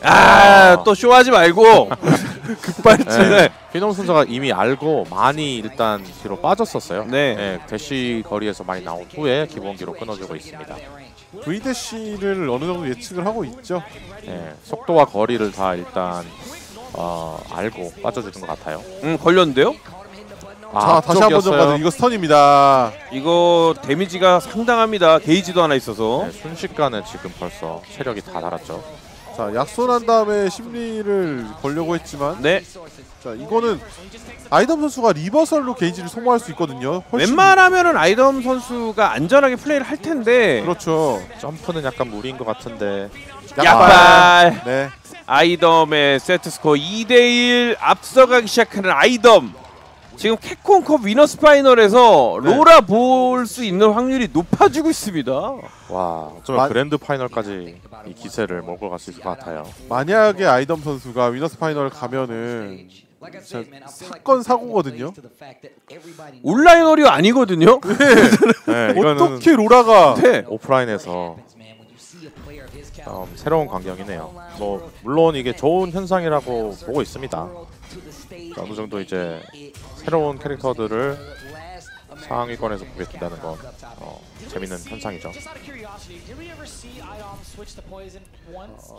아또 쇼하지 말고 급발진. 네. 피놈 선수가 이미 알고 많이 일단 뒤로 빠졌었어요. 네. 예, 대시 거리에서 많이 나온 후에 기본기로 끊어주고 있습니다. V 대시를 어느 정도 예측을 하고 있죠. 예, 속도와 거리를 다 일단 어, 알고 빠져주는 것 같아요. 음 걸렸는데요? 자 다시 한번좀 봐도 이거 stun입니다. 이거 데미지가 상당합니다. 게이지도 하나 있어서. 네, 순식간에 지금 벌써 체력이 다 달았죠. 자 약손한 다음에 심리를 걸려고 했지만 네. 자 이거는 아이덤 선수가 reversal로 게이지를 소모할 수 있거든요. 훨씬- 웬만하면은 아이덤 선수가 안전하게 플레이를 할 텐데. 그렇죠. 점프는 약간 무리인 것 같은데 약발. 네. 아이덤의 세트 스코어 2대1 앞서가기 시작하는 아이덤. 지금 캡콤컵 winners final에서 네. 로라 볼수 있는 확률이 높아지고 있습니다. 와 어쩌면 마- grand final까지 이 기세를 몰고 갈수 있을 것 같아요. 만약에 아이덤 선수가 winners final 가면은 사건 사고거든요. 온라인 warrior 아니거든요. 네, 이거는 어떻게 로라가 네. 오프라인에서 음, 새로운 광경이네요. 뭐 물론 이게 좋은 현상이라고 보고 있습니다. 어느 정도 이제 새로운 캐릭터들을 상위권에서 보게 된다는 건 어, 재밌는 현상이죠.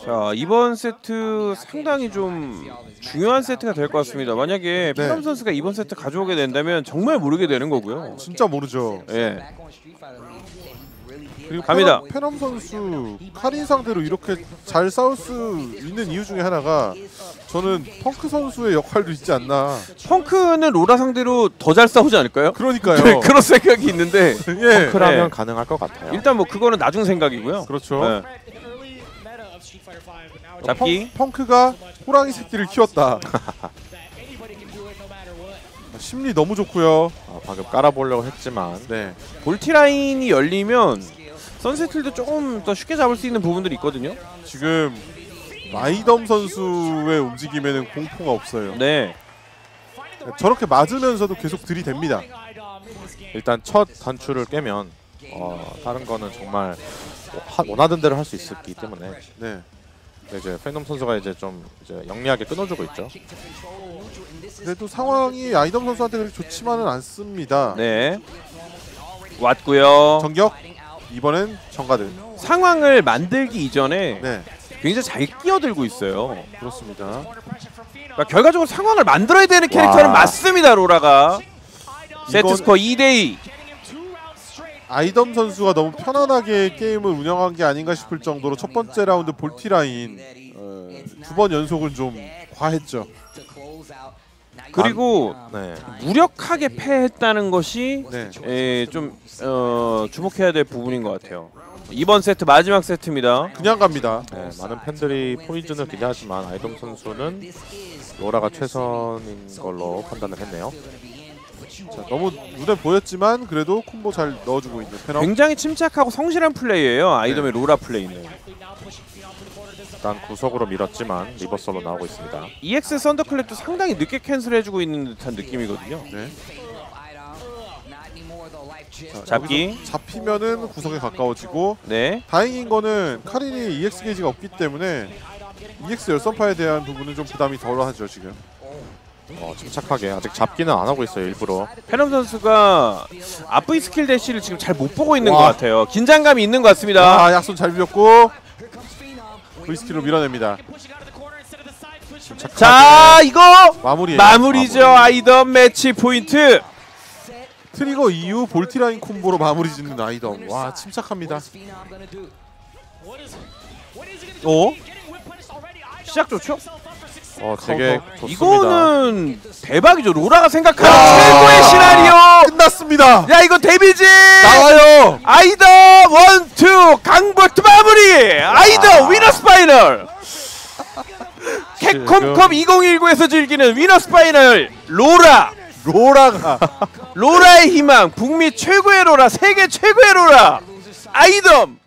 자 이번 세트 상당히 좀 중요한 세트가 될 것 같습니다. 만약에 네. 피덤 선수가 이번 세트 가져오게 된다면 정말 모르게 되는 거고요. 진짜 모르죠. 예. 그리고 갑니다. 페넘, 선수 카린 상대로 이렇게 잘 싸울 수 있는 이유 중에 하나가 저는 펑크 선수의 역할도 있지 않나. 펑크는 로라 상대로 더 잘 싸우지 않을까요? 그러니까요. 네, 그런 생각이 있는데 예. 크라면 네. 가능할 것 같아요. 일단 뭐 그거는 나중 생각이고요. 그렇죠. 네. 잡기. 펑, 펑크가 호랑이 새끼를 키웠다. what. 심리 너무 좋고요. 어, 방금 깔아보려고 했지만 네. 볼티 라인이 열리면 선세틀도 조금 더 쉽게 잡을 수 있는 부분들이 있거든요. 지금 마이덤 선수의 움직임에는 공포가 없어요. 네. 저렇게 맞으면서도 계속 들이댑니다. 일단 첫 단추를 깨면 어, 다른 거는 정말 하- 원하던 대로 할 수 있었기 때문에 네. 이제 페놈 선수가 이제 좀 이제 영리하게 끊어주고 있죠. 그래도 상황이 아이덤 선수한테 그렇게 좋지만은 않습니다. 네. 왔고요. 정격 이번엔 정가드. 상황을 만들기 이전에 네. 굉장히 잘 끼어들고 있어요. 그렇습니다. 그러니까 결과적으로 상황을 만들어야 되는 캐릭터는 와. 맞습니다, 로라가. 세트 스코어 2대 2. 아이덤 선수가 너무 편안하게 게임을 운영한 게 아닌가 싶을 정도로 첫 번째 라운드 Volty Line 어, 두번 연속은 좀 과했죠. 그리고 네. 무력하게 패했다는 것이 네. 에, 좀 어, 주목해야 될 부분인 것 같아요. 이번 세트 마지막 세트입니다. 그냥 갑니다. 네, 많은 팬들이 포이즌을 기대하지만 아이돔 선수는 로라가 최선인 걸로 판단을 했네요. 자, 너무 눈에 보였지만 그래도 콤보 잘 넣어주고 있는 페넘. 굉장히 침착하고 성실한 플레이예요. 아이덤의 로라 플레이는. 일단 구석으로 밀었지만 reversal로 나오고 있습니다. EX Thunderclap도 상당히 늦게 cancel해주고 있는 듯한 느낌이거든요. 네. 자, 잡기. 잡히면은 구석에 가까워지고 네. 다행인 거는 카린이 EX 게이지가 없기 때문에 EX 열선파에 대한 부분은 좀 부담이 덜하죠 지금. 어, 침착하게 아직 잡기는 안 하고 있어요 일부러. 페넘 선수가 앞V 스킬 대시를 지금 잘 못 보고 있는 와. 것 같아요. 긴장감이 있는 것 같습니다. 아 약손 잘 밀었고 V스킬로 밀어냅니다. 자, 이거 마무리. 마무리죠. 아이덤 매치 포인트. 트리거 이후 Volty Line 콤보로 마무리 짓는 아이덤. 와 침착합니다. 어? 시작 좋죠? 어, 되게. 좋습니다. 이거는 대박이죠. 로라가 생각하는 와. 최고의 시나리오. 끝났습니다. 야, 이거 데뷔지. 나와요. 아이덤 원투 강버트 마무리. 아이덤 winners final. 캡콤컵 2019에서 즐기는 winners final 로라. 로라가 로라의 희망, 북미 최고의 로라, 세계 최고의 로라, 아이덤.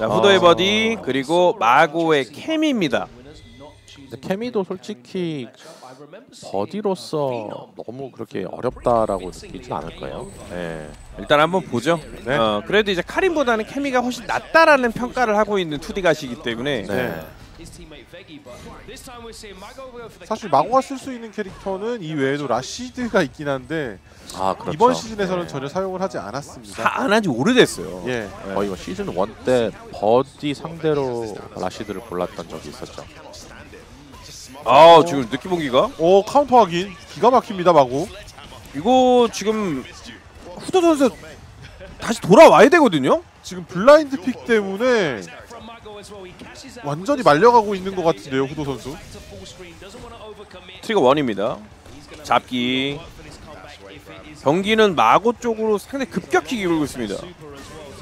자, 후도의 버디 그리고 마고의 케미입니다. 케미도 솔직히 버디로서 너무 그렇게 어렵다라고 느끼진 않을 거예요. 네. 일단 한번 보죠. 네. 어, 그래도 이제 카림보다는 케미가 훨씬 낫다라는 평가를 하고 있는 투디 가시기 때문에 네. 사실 마고가 쓸 수 있는 캐릭터는 이 외에도 라시드가 있긴 한데 아 그렇죠. 이번 시즌에서는 네. 전혀 사용을 하지 않았습니다. 다안 한지 오래됐어요. 예. 거의 뭐 시즌 1 때 버디 상대로 라시드를 골랐던 적이 있었죠. 아 지금 느낌 보기가 오 카운터 확인 기가 막힙니다 마고. 이거 지금 후도 선수 다시 돌아와야 되거든요. 지금 블라인드 픽 때문에 완전히 말려가고 있는 것 같은데요 후도 선수. 트리거 원입니다. 잡기. 경기는 마고 쪽으로 상당히 급격히 기울고 있습니다.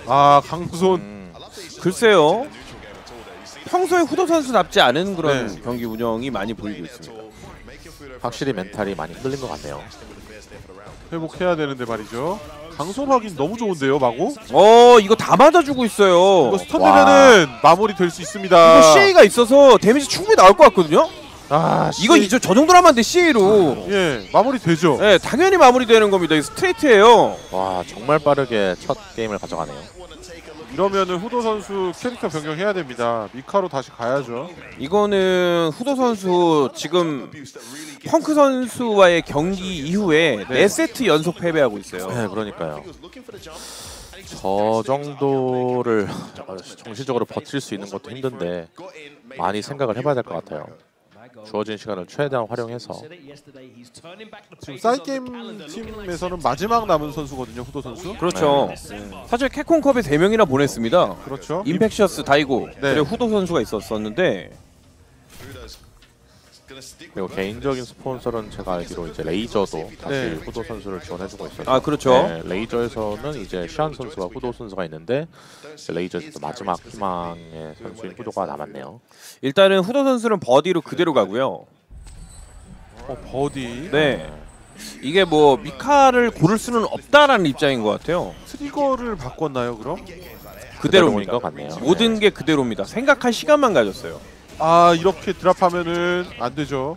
아 강손 음, 글쎄요. 평소에 후도 선수답지 않은 그런 네. 경기 운영이 많이 보이고 있습니다. 확실히 멘탈이 많이 흔들린 것 같네요. 회복해야 되는데 말이죠. 강손 확인 너무 좋은데요 마고. 어 이거 다 맞아주고 있어요. 이거 stun 되면은 마무리 될 수 있습니다. 이거 CA가 있어서 damage 충분히 나올 것 같거든요. 아 이거 이제 저 정도로 하면 안 돼 CA로. 예 마무리 되죠. 네 당연히 마무리 되는 겁니다. 이 스트레이트예요. 와 정말 빠르게 첫 게임을 가져가네요. 이러면은 후도 선수 캐릭터 변경해야 됩니다. 미카로 다시 가야죠. 이거는 후도 선수 지금 펑크 선수와의 경기 이후에 네 세트 연속 패배하고 있어요. 네, 그러니까요. 저 정도를 정신적으로 버틸 수 있는 것도 힘든데 많이 생각을 해봐야 될 것 같아요. 주어진 시간을 최대한 활용해서 지금 사이게임 팀에서는 마지막 남은 선수거든요. 후도 선수. 그렇죠. 사실 캐콘컵에 세 명이나 보냈습니다. 그렇죠. 임팩셔스 다이고 네. 그리고 후도 선수가 있었었는데 그리고 개인적인 스폰서는 제가 알기로 이제 레이저도 다시 네. 후도 선수를 지원해주고 있어요. 아 그렇죠. 네, 레이저에서는 이제 시안 선수와 후도 선수가 있는데 레이저에서 마지막 희망의 선수인 후도가 남았네요. 일단은 후도 선수는 버디로 그대로 가고요. 어, 버디. 네. 이게 뭐 미카를 고를 수는 없다라는 입장인 것 같아요. 트리거를 바꿨나요, 그럼? 그대로인. 것 같네요. 모든 게 그대로입니다. 생각할 시간만 가졌어요. 아, 이렇게 드랍하면은 안 되죠.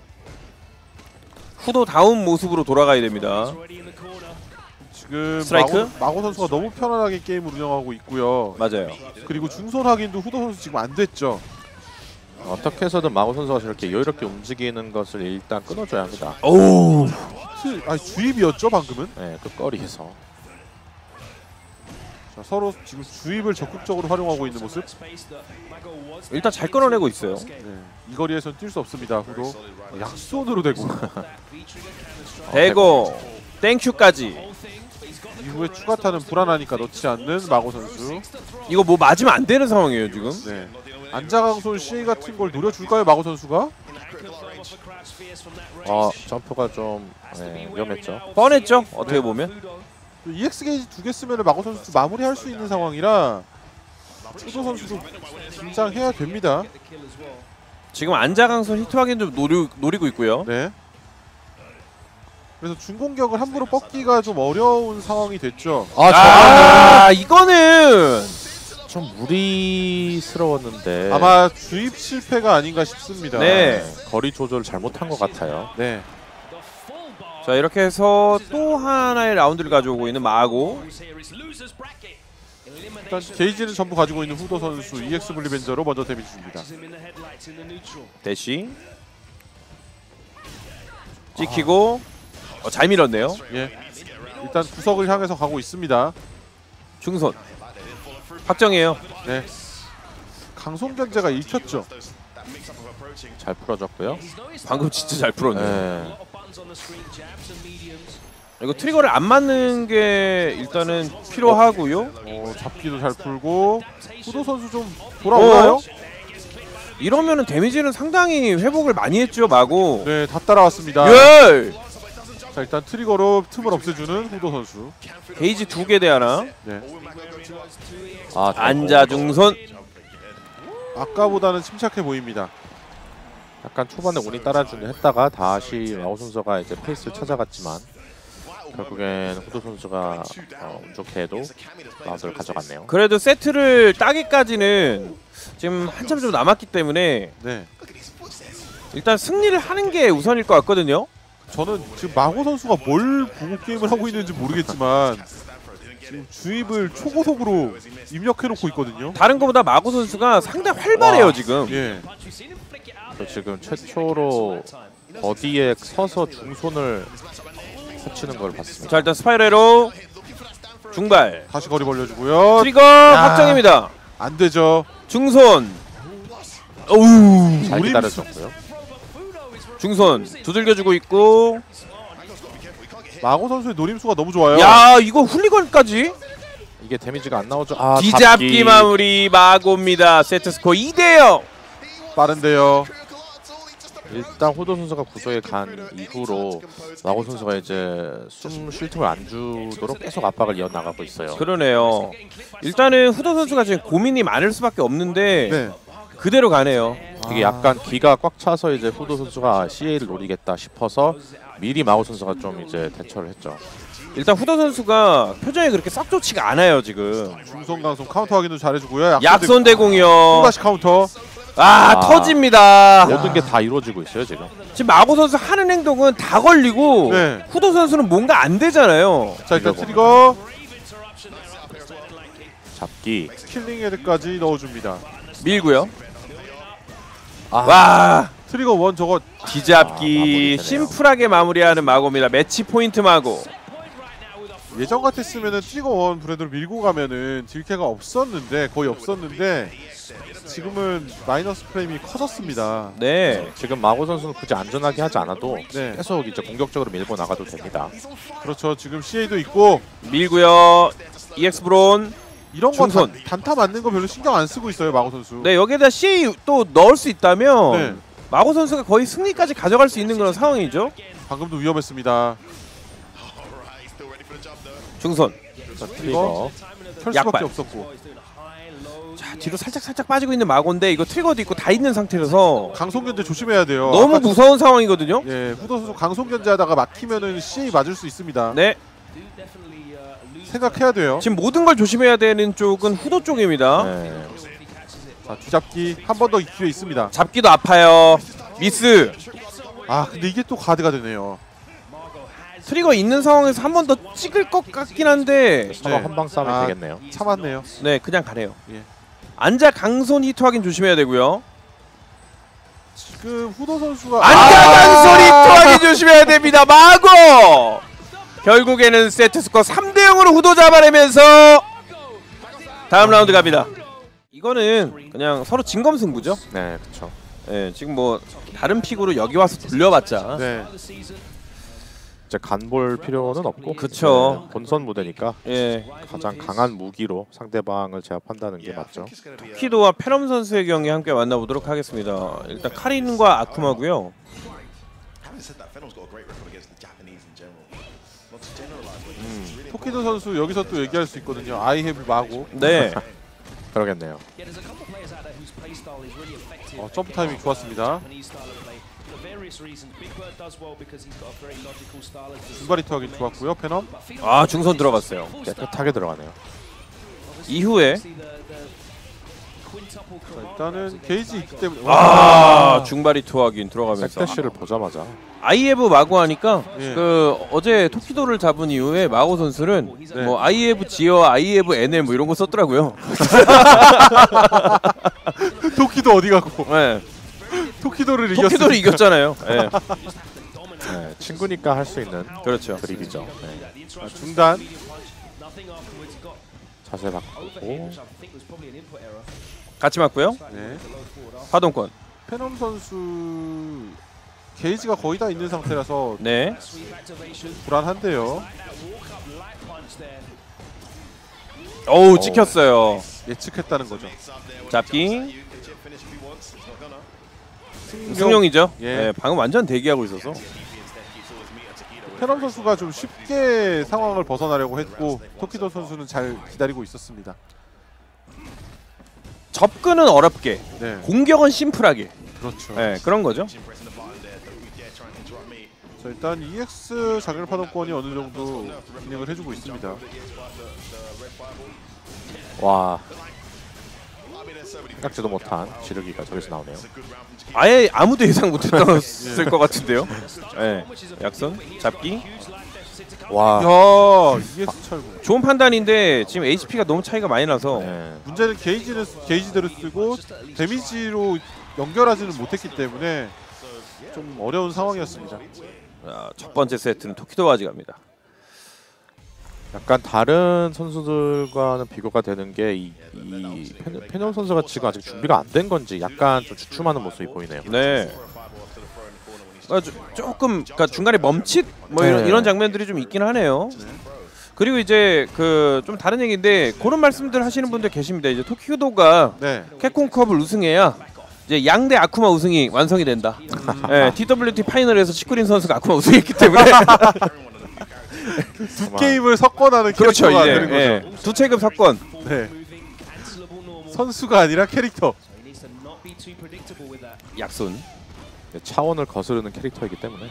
후도 다운 모습으로 돌아가야 됩니다. 지금 스트라이크? 마고, 마고 선수가 너무 편안하게 게임을 운영하고 있고요. 맞아요. 그리고 중선 확인도 후도 선수 지금 안 됐죠. 어떻게 해서든 마고 선수가 저렇게 여유롭게 움직이는 것을 일단 끊어줘야 합니다. 오. 트- 아니 주입이었죠 방금은. 네, 그 거리에서 자, 서로 지금 주입을 적극적으로 활용하고 있는 모습. 일단 잘 끌어내고 있어요. 네. 이 거리에서는 뛸수 없습니다. 후도 약손으로 대고 대고 땡큐까지. 이후에 추가 타는 불안하니까 넣지 않는 마고 선수. 이거 뭐 맞으면 안 되는 상황이에요 지금. 네. 안자강손 CA 같은 걸 노려줄까요 마고 선수가? 어, 점프가 좀 네, 위험했죠. 뻔했죠. 어떻게 보면. 또 EX 게이지 두 개 쓰면 마고 선수도 마무리할 수 있는 상황이라 추도 선수도 긴장해야 됩니다. 지금 안자강선 히트 확인 좀 노리, 노리고 있고요. 네. 그래서 중공격을 함부로 뻗기가 좀 어려운 상황이 됐죠. 아, 이거는 좀 무리스러웠는데 아마 주입 실패가 아닌가 싶습니다. 네. 거리 조절 잘못한 것 같아요. 네. 자 이렇게 해서 또 하나의 라운드를 가져오고 있는 마고. 일단 게이지는 전부 가지고 있는 후도 선수 EX 블리벤저로 먼저 데미지 줍니다. 대시 찍히고 어, 잘 밀었네요. 예. 일단 구석을 향해서 가고 있습니다. 중선 확정이에요. 네. 강송 견제가 읽혔죠. 잘 풀어졌고요. 방금 진짜 잘 풀었네요. 네. 이거 트리거를 안 맞는 게 일단은 필요하고요. 어, 잡기도 잘 풀고 후도 선수 좀 돌아오나요? 어? 이러면은 데미지는 상당히 회복을 많이 했죠 마고. 네, 다 따라왔습니다. 예! 자, 일단 트리거로 틈을 없애주는 후도 선수. 게이지 두 개 대 하나. 네. 아, 안자 중선. 아까보다는 침착해 보입니다. 약간 초반에 운이 따라주려 했다가 다시 마오 선수가 이제 페이스를 찾아갔지만 결국엔 후드 선수가 어, 운 좋게도 라운드를 가져갔네요. 그래도 세트를 따기까지는 지금 한참 좀 남았기 때문에 네. 일단 승리를 하는 게 우선일 것 같거든요. 저는 지금 마고 선수가 뭘 보고 게임을 하고 있는지 모르겠지만 지금 주입을 초고속으로 입력해놓고 있거든요. 다른 것보다 마고 선수가 상당히 활발해요 와. 지금. 예. 저 지금 최초로 버디에 서서 중손을 터치는 걸 봤습니다. 자 일단 스파이레로 중발 다시 거리 벌려주고요. 트리거 확정입니다. 안 되죠. 중손 오우 잘 우리 기다려줬고요. 중손 두들겨주고 있고 마고 선수의 노림수가 너무 좋아요. 야 이거 훌리건까지 이게 damage가 안 나오죠. 아, 뒤잡기 잡기. 마무리 마고입니다. 세트 스코어 2대0 빠른데요. 일단 후도 선수가 구조에 간 이후로 마고 선수가 이제 숨 쉴 틈을 안 주도록 계속 압박을 이어나가고 있어요. 그러네요. 일단은 후도 선수가 지금 고민이 많을 수밖에 없는데 네. 그대로 가네요. 이게 약간 기가 꽉 차서 이제 후도 선수가 CA를 노리겠다 싶어서 미리 마고 선수가 좀 이제 대처를 했죠. 일단 후도 선수가 표정이 그렇게 썩 좋지가 않아요 지금. 중손 강손 카운터 확인도 잘해주고요. 약손 또 대공이요. 다시 카운터. 아, 아. 터집니다. 모든 게 다 이루어지고 있어요 지금. 지금 마고 선수 하는 행동은 다 걸리고 네. 후도 선수는 뭔가 안 되잖아요. 자 일단 트리거. 잡기. Killing Head까지 넣어줍니다. 밀고요. 아. 와 트리거 one 저거 아, 뒤잡기 마무리되네요. 심플하게 마무리하는 마고입니다. 매치 포인트 마고. 예전 같았으면은 트리거 one 브랜드로 밀고 가면은 딜캐가 없었는데 거의 없었는데 지금은 마이너스 프레임이 커졌습니다. 네. 지금 마고 선수는 굳이 안전하게 하지 않아도 네. 계속 이제 공격적으로 밀고 나가도 됩니다. 그렇죠. 지금 CA도 있고 밀고요. EX 브론. 이런 거 중선. 단, 단타 맞는 거 별로 신경 안 쓰고 있어요 마고 선수. 네 여기에다 C 또 넣을 수 있다면 네. 마고 선수가 거의 승리까지 가져갈 수 있는 그런 상황이죠. 방금도 위험했습니다. 중선. 자, 트리거 약발. 수밖에 없었고 자 뒤로 살짝 살짝 빠지고 있는 마고인데 이거 트리거도 있고 다 있는 상태라서 강손견제 조심해야 돼요. 너무 아까 무서운 상황이거든요. 예, 후도 선수 강손견제하다가 막히면은 CA 맞을 수 있습니다. 네. 생각해야 돼요. 지금 모든 걸 조심해야 되는 쪽은 후도 쪽입니다. 네. 자, 뒤잡기 한 번 더 기회 있습니다. 잡기도 아파요. 미스. 아, 근데 이게 또 가드가 되네요. 트리거 있는 상황에서 한 번 더 찍을 것 같긴 한데 서로 네. 한방 싸움이 아. 되겠네요. 참았네요. 네 그냥 가네요. 예. 앉아 강손 히트 확인 조심해야 되고요. 지금 후도 선수가 앉아 아! 강손 히트 확인 조심해야 됩니다. 마고. 결국에는 세트 스코어 3대 0으로 후도 잡아내면서 다음 라운드 갑니다. 이거는 그냥 서로 진검승부죠. 네, 그렇죠. 예, 지금 뭐 다른 픽으로 여기 와서 돌려봤자 네. 이제 간볼 필요는 없고 그쵸. 네, 본선 무대니까 예, 가장 강한 무기로 상대방을 제압한다는 게 맞죠. 키도와 페럼 선수의 경기 함께 만나보도록 하겠습니다. 일단 카린과 아쿠마고요. Really 토키도 선수 여기서 또 얘기할 수 있거든요. 아이 헤브 마고. 네, 그러겠네요. 어, 점프 타이밍 좋았습니다. 중바리 투하기 좋았고요. 페넘. 아 중선 들어갔어요. 깨끗하게 들어가네요. 이후에 자, 일단은 게이지 있기. 때문에 아 중발이 투하긴 들어가면서 백대시를 보자마자 아이에브 마고 하니까 예. 그 어제 토키도를 잡은 이후에 마고 선수는 네. 뭐 아이에브 지어, 아이에브 NL 뭐 이런 거 썼더라고요. 토키도 어디 가고 네, 토키도를 이겼어요. 토키도를 이겼잖아요. 네, 네, 친구니까 할 수 있는 그렇죠. 드립이죠. 네. 아, 중단. 자세 바꾸고. 같이 맞고요. 네. 파동권. 페넘 선수 게이지가 거의 다 있는 상태라서 네. 불안한데요. 어우 찍혔어요. 예측했다는 거죠. 잡기. 승용이죠. 예. 네, 방금 완전 대기하고 있어서. 페넘 선수가 좀 쉽게 상황을 벗어나려고 했고 토키도 선수는 잘 기다리고 있었습니다. 접근은 어렵게, 네, 공격은 심플하게. 그렇죠. 네, 그런 거죠. 자, 일단 EX 자결 파동권이 어느 정도 진행을 해주고 있습니다. 와 생각지도 못한 지르기가 저기서 나오네요. 아예 아무도 예상 못했을 것 같은데요. 네, 약선, 잡기. 와 야, EX 철구. 좋은 판단인데 지금 HP가 너무 차이가 많이 나서 네. 문제는 게이지는 게이지대로 쓰고 데미지로 연결하지는 못했기 때문에 좀 어려운 상황이었습니다. 아, 첫 번째 세트는 토키도 가져갑니다. 약간 다른 선수들과는 비교가 되는 게이 이 페- 페념 선수가 지금 아직 준비가 안 된 건지 약간 좀 주춤하는 모습이 보이네요. 네. 아, 조, 조금 그러니까 중간에 멈칫 뭐 이런 네. 이런 장면들이 좀 있긴 하네요. 그리고 이제 그 좀 다른 얘기인데 그런 말씀들 하시는 분들 계십니다. 이제 토키도가 네, 캡콤컵을 우승해야 이제 양대 아쿠마 우승이 완성이 된다. 네, TWT 파이널에서 치쿠린 선수가 아쿠마 우승했기 때문에 두 게임을 섞어나는 그렇죠 캐릭터가 이제 되는 예, 거죠. 두 체급 사건. 네. 선수가 아니라 캐릭터. 약손. 네, 차원을 거스르는 캐릭터이기 때문에.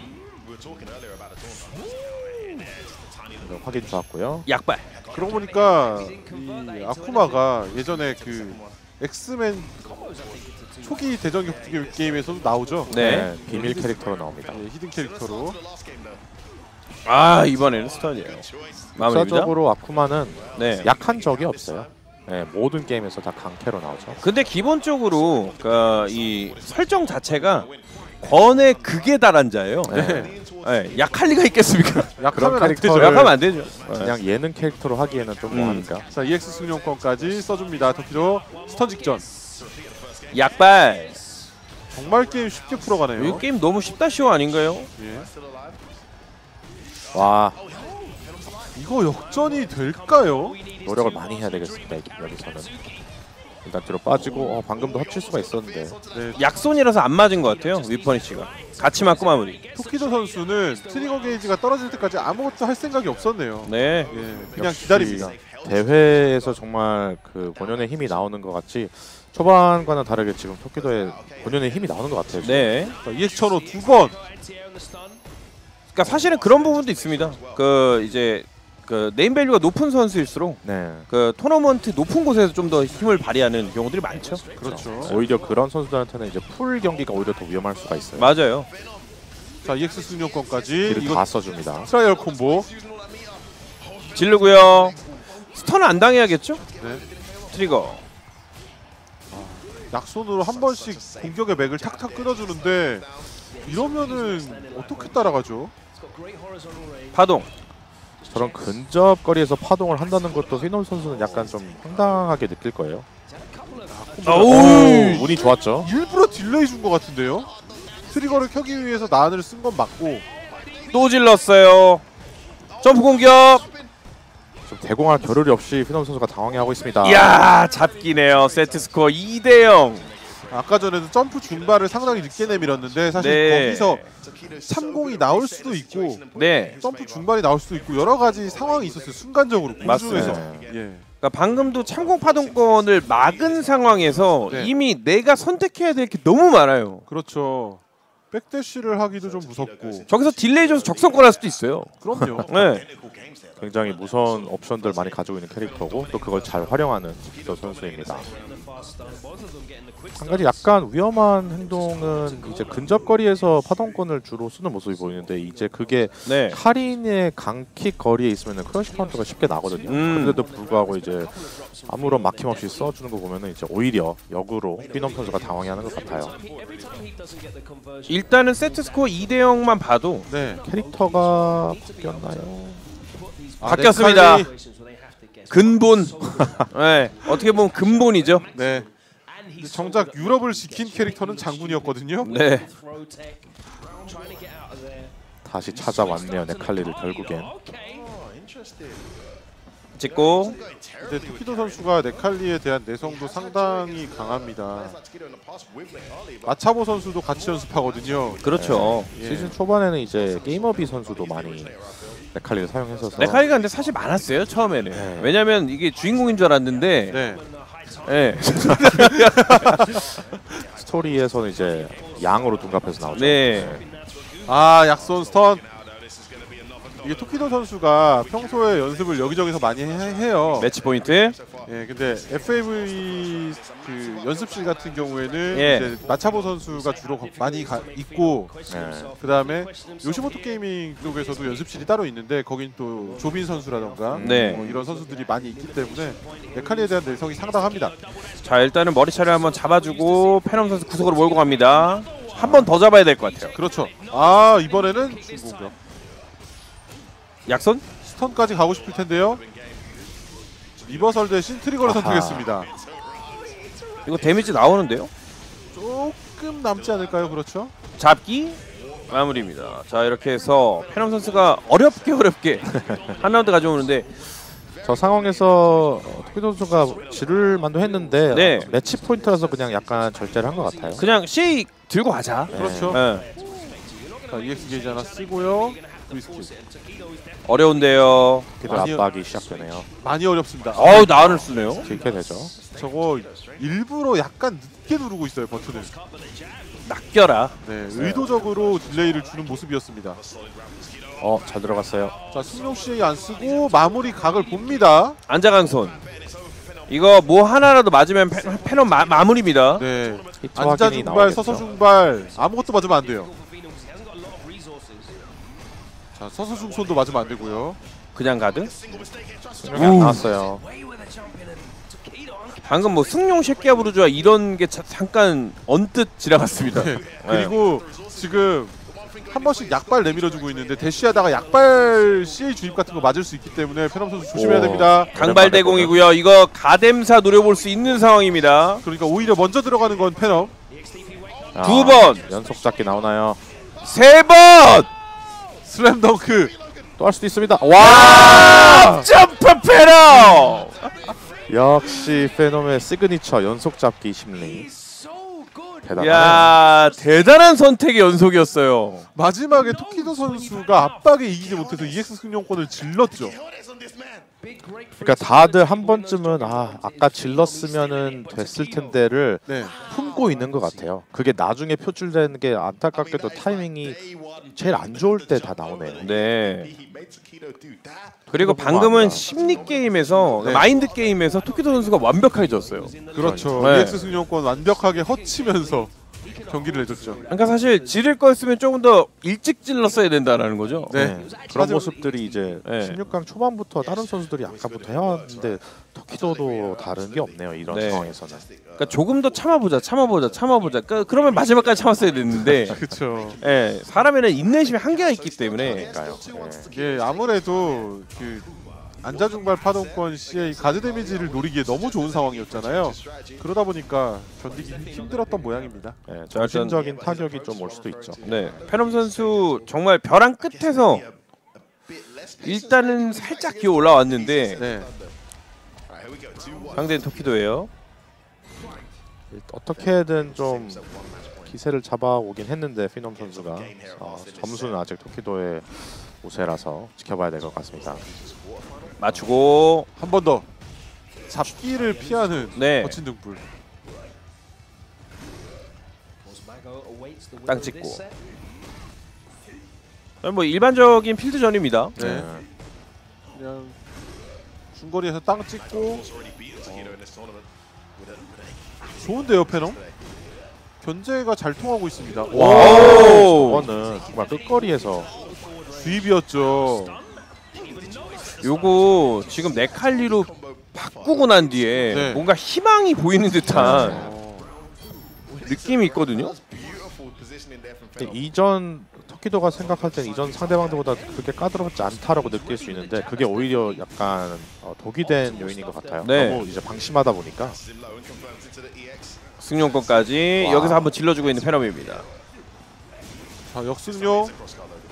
네, 확인 좋았고요. 약발. 그러고 보니까 이 아쿠마가 예전에 그 엑스맨 초기 대전 격투기 게임에서도 나오죠. 네. 네, 비밀 캐릭터로 나옵니다. 예, hidden 캐릭터로. 아 이번에는 stun이에요. 마무리입니다. 역사적으로 아쿠마는 네. 약한 적이 없어요. 네, 모든 게임에서 다 강캐로 나오죠. 근데 기본적으로 그러니까 이 설정 자체가 권의 극에 달한 자예요. 네. 네, 약할 리가 있겠습니까? 약하면 안 되죠. 캐릭터를- 약하면 안 되죠. 네. 그냥 예능 캐릭터로 하기에는 좀 음. 뭐하니까. 자 EX 승룡권까지 써줍니다. 토키도 stun 직전. 약발. 정말 게임 쉽게 풀어가네요. 이 게임 너무 쉽다 쉬워 아닌가요? 예. 와 이거 역전이 될까요? 노력을 많이 해야 되겠습니다 이- 여기서는. 일단 뒤로 빠지고 어, 방금도 합칠 수가 있었는데 네. 약손이라서 안 맞은 것 같아요. whiff punish가 같이 맞고 마무리. 토키도 선수는 트리거 게이지가 떨어질 때까지 아무것도 할 생각이 없었네요. 네. 예, 그냥 역시 기다립니다. 대회에서 정말 그 본연의 힘이 나오는 것 같이 초반과는 다르게 지금 토키도의 본연의 힘이 나오는 것 같아요. 지금. 네. 자, EX 천호 두 번. 그러니까 사실은 그런 부분도 있습니다. 그 이제 그 네임 밸류가 높은 선수일수록 네. 그 토너먼트 높은 곳에서 좀 더 힘을 발휘하는 경우들이 많죠. 그렇죠. 오히려 그런 선수들한테는 이제 풀 경기가 오히려 더 위험할 수가 있어요. 맞아요. 자, EX 승룡권까지 이거 다 써줍니다. 트라이얼 콤보. 질르고요. stun 안 당해야겠죠? 네. 트리거. 약손으로 한 번씩 공격의 맥을 탁탁 끊어주는데 이러면은 어떻게 따라가죠? 파동. 저런 근접 거리에서 파동을 한다는 것도 페놈 선수는 약간 좀 황당하게 느낄 거예요. 아우. 오, 운이 좋았죠. 일부러 delay 준 것 같은데요? 트리거를 켜기 위해서 난을 쓴 건 맞고 또 질렀어요. 점프 공격. 좀 대공할 겨를이 없이 휘놀 선수가 당황해 하고 있습니다. 이야 잡기네요. 세트 스코어 2대 0. 아까 전에도 점프 중발을 상당히 늦게 내밀었는데 사실 네. 거기서 참공이 나올 수도 있고 네. 점프 중발이 나올 수도 있고 여러 가지 상황이 있었어요 순간적으로 공중에서 맞습니다. 예. 그러니까 방금도 창공 파동권을 막은 상황에서 네. 이미 내가 선택해야 될 게 너무 많아요. 그렇죠 back dash를 하기도 좀 무섭고 저기서 delay 줘서 승룡권 할 수도 있어요. 그럼요 네. 굉장히 무서운 옵션들 많이 가지고 있는 캐릭터고 또 그걸 잘 활용하는 저 선수입니다. 한 가지 약간 위험한 행동은 이제 근접거리에서 파동권을 주로 쓰는 모습이 보이는데 이제 그게 네. 카린의 강킥 거리에 있으면 crush counter가 쉽게 나거든요. 음. 그런데도 불구하고 이제 아무런 막힘 없이 써주는 거 보면 은 이제 오히려 역으로 페놈 선수가 당황해 하는 것 같아요. 일단은 세트 스코어 2대 0만 봐도 네 캐릭터가 바뀌었나요? 아, 바뀌었습니다. 네칼리. 근본. 네. 어떻게 보면 근본이죠. 네 근데 정작 유럽을 지킨 캐릭터는 장군이었거든요 네. 다시 찾아왔네요 네칼리를 결국엔. 찍고 근데 토키도 선수가 네칼리에 대한 내성도 상당히 강합니다 마차보 선수도 같이 연습하거든요 그렇죠. 예. 시즌 초반에는 이제 게이머비 선수도 많이 네칼리를 사용했어서 네칼리가 근데 사실 많았어요 처음에는. 네. 왜냐면 이게 주인공인 줄 알았는데. 네 네. 스토리에서는 이제 양으로 둔갑해서 나오죠. 네. 아 약손 stun 이게 토키도 선수가 평소에 연습을 여기저기서 많이 해, 요 매치 포인트. 예, 근데 FAV 그 연습실 같은 경우에는 예. 이제 마차보 선수가 주로 거- 많이 가, 있고 네. 그 다음에 요시모토 게이밍 쪽에서도 연습실이 따로 있는데 거긴 또 조빈 선수라던가 네. 뭐 이런 선수들이 많이 있기 때문에 메카니에 대한 내성이 상당합니다. 자 일단은 머리 차례 한번 잡아주고 페넘 선수 구석으로 몰고 갑니다. 한 번 더 잡아야 될 것 같아요. 그렇죠. 아 이번에는 중공격 약손? stun까지 가고 싶을 텐데요. reversal 대신 트리거를 아하. 선택했습니다. 이거 데미지 나오는데요? 조금 남지 않을까요? 그렇죠? 잡기 마무리입니다. 자 이렇게 해서 페놈 선수가 어렵게 어렵게 한 라운드 가져오는데 저 상황에서 어, 토키도 선수가 지를 만도 했는데 네. 어, 매치 포인트라서 그냥 약간 절제를 한 것 같아요. 그냥 CA 들고 가자. 그렇죠. 네. 자 EX 게이지 하나 쓰고요. 어려운데요. 많이- 압박이 시작되네요. 많이 어렵습니다. 어우 나를 쓰네요. 길게 되죠. 저거 일부러 약간 늦게 누르고 있어요 버튼을. 낚여라. 네, 의도적으로 delay를 주는 모습이었습니다. 어, 잘 들어갔어요. 자 승룡 CA 안 쓰고 마무리 각을 봅니다. 앉아 강손. 이거 뭐 하나라도 맞으면 페, 페놈 마, 마무리입니다. 네, 확인이 중발, 나오겠죠. 서서 중발 아무것도 맞으면 안 돼요. 자 서서 중손도 맞으면 안 되고요. 그냥 가드. 안 나왔어요. 방금 뭐 승용 새끼야 부르주아 이런 게 자, 잠깐 언뜻 지나갔습니다. 네. 그리고 지금 한 번씩 약발 내밀어주고 있는데 대쉬하다가 약발 CA 주입 같은 거 맞을 수 있기 때문에 페럼 선수 조심해야 오. 됩니다. 강발대공이고요. 이거 가뎀사 노려볼 수 있는 상황입니다. 그러니까 오히려 먼저 들어가는 건 페럼. 아, 두 번. 연속 잡기 나오나요? 세 번. 슬램덩크. 또 할 수도 있습니다. 와! 점프 페러. 역시 페놈의 시그니처 연속 잡기 심리. 야 대단한 선택의 연속이었어요. 마지막에 토키도 선수가 압박에 이기지 못해서 EX 승룡권을 질렀죠. 그러니까 다들 한 번쯤은 아 아까 질렀으면은 됐을 텐데를 네. 품고 있는 것 같아요. 그게 나중에 표출되는 게 안타깝게도 타이밍이 제일 안 좋을 때 다 나오네요. 네. 그리고 너무 방금은. 심리 게임에서 네. 마인드 게임에서 토키도 선수가 완벽하게 졌어요. 그렇죠. 네. EX 승용권 완벽하게 허치면서 경기를 해줬죠. 그러니까 사실 지를 거였으면 조금 더 일찍 질렀어야 된다라는 거죠. 네. 네. 그런 모습들이 이제 네. 16강 초반부터 다른 선수들이 아까부터 해왔는데 터키도도 다른 게 없네요. 이런 네. 상황에서는. 그러니까 조금 더 참아보자, 참아보자, 참아보자. 그러니까 그러면 마지막까지 참았어야 됐는데, 그렇죠. 예, 사람에는 인내심에 한계가 있기 때문에 그러니까요. 네. 이게 아무래도 그 안자중발 파동권 CA 가드 데미지를 노리기에 너무 좋은 상황이었잖아요. 그러다 보니까 견디기 힘- 힘들었던 모양입니다. 네, 정신적인 타격이 좀 올 수도 있죠. 네, 페럼 선수 정말 벼랑 끝에서 일단은 살짝 기어 올라왔는데 네. 상대는 토키도예요. 어떻게든 좀 기세를 잡아오긴 했는데 피놈 선수가 어, 점수는 아직 토키도의 우세라서 지켜봐야 될 것 같습니다. 맞추고 한 번 더 잡기를 피하는 네. 거친 등불. 땅 찍고. 뭐 일반적인 필드전입니다. 네. 그냥 중거리에서 땅 찍고 좋은데요, 페넘? 견제가 잘 통하고 있습니다. 와, 오, 저거는 정말 끝거리에서 주입이었죠. 요거 지금 네칼리로 바꾸고 난 뒤에 네. 뭔가 희망이 보이는 듯한 어, 느낌이 있거든요. 이전 터키도가 생각할 때는 이전 상대방들보다 그렇게 까다롭지 않다라고 느낄 수 있는데 그게 오히려 약간 어, 독이 된 요인인 것 같아요. 네. 너무 이제 방심하다 보니까 승용권까지 와. 여기서 한번 질러주고 있는 페럼입니다. 자, 역승용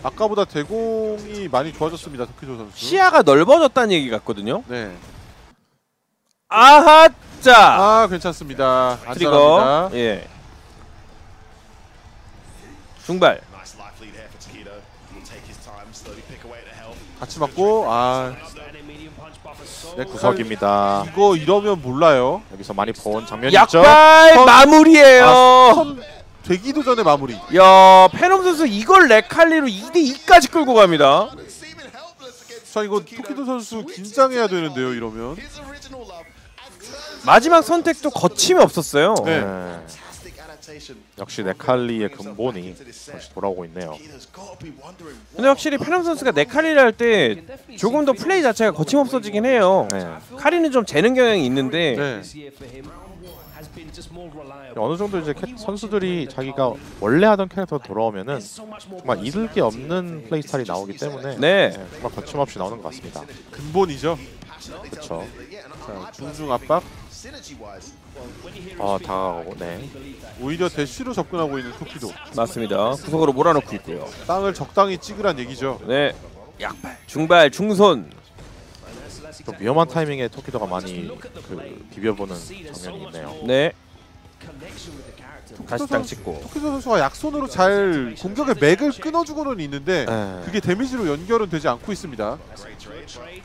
아까보다 대공이 많이 좋아졌습니다, 토키조 선수. 시야가 넓어졌다는 얘기 같거든요. 네. 아하 자 아, 괜찮습니다. 트리거 안전합니다. 예 중발 같이 맞고 아, 네, 구석입니다. 이거 이러면 몰라요. 여기서 많이 본 장면이 있죠. 약발 선- 마무리예요. 아, 선 되기도 전에 마무리. 야 페럼 선수 이걸 레칼리로 2대 2까지 끌고 갑니다. 자, 이거 토키도 선수 긴장해야 되는데요, 이러면. 마지막 선택도 거침이 없었어요. 네. 네. 역시 네칼리의 근본이 다시 돌아오고 있네요. 근데 확실히 페럼 선수가 네칼리를 할 때 조금 더 플레이 자체가 거침없어지긴 해요. 네. 카리는 좀 재능 경향이 있는데 네. 어느 정도 이제 캐- 선수들이 자기가 원래 하던 캐릭터 돌아오면은 정말 잃을 게 없는 플레이 스타일이 나오기 때문에 네. 네, 정말 거침없이 나오는 것 같습니다. 근본이죠. 그렇죠. 자, 중중 압박. 어 다가오고 네. 오히려 대쉬로 접근하고 있는 토키도. 맞습니다. 구석으로 몰아넣고 있고요. 땅을 적당히 찍으란 얘기죠. 네. 약발, 중발, 중손. 좀 위험한 타이밍에 토키도가 많이 그 비벼보는 장면이 있네요. 네. 다시 땅 찍고. 토키도 선수가 약손으로 잘 공격의 맥을 끊어주고는 있는데 네. 그게 데미지로 연결은 되지 않고 있습니다.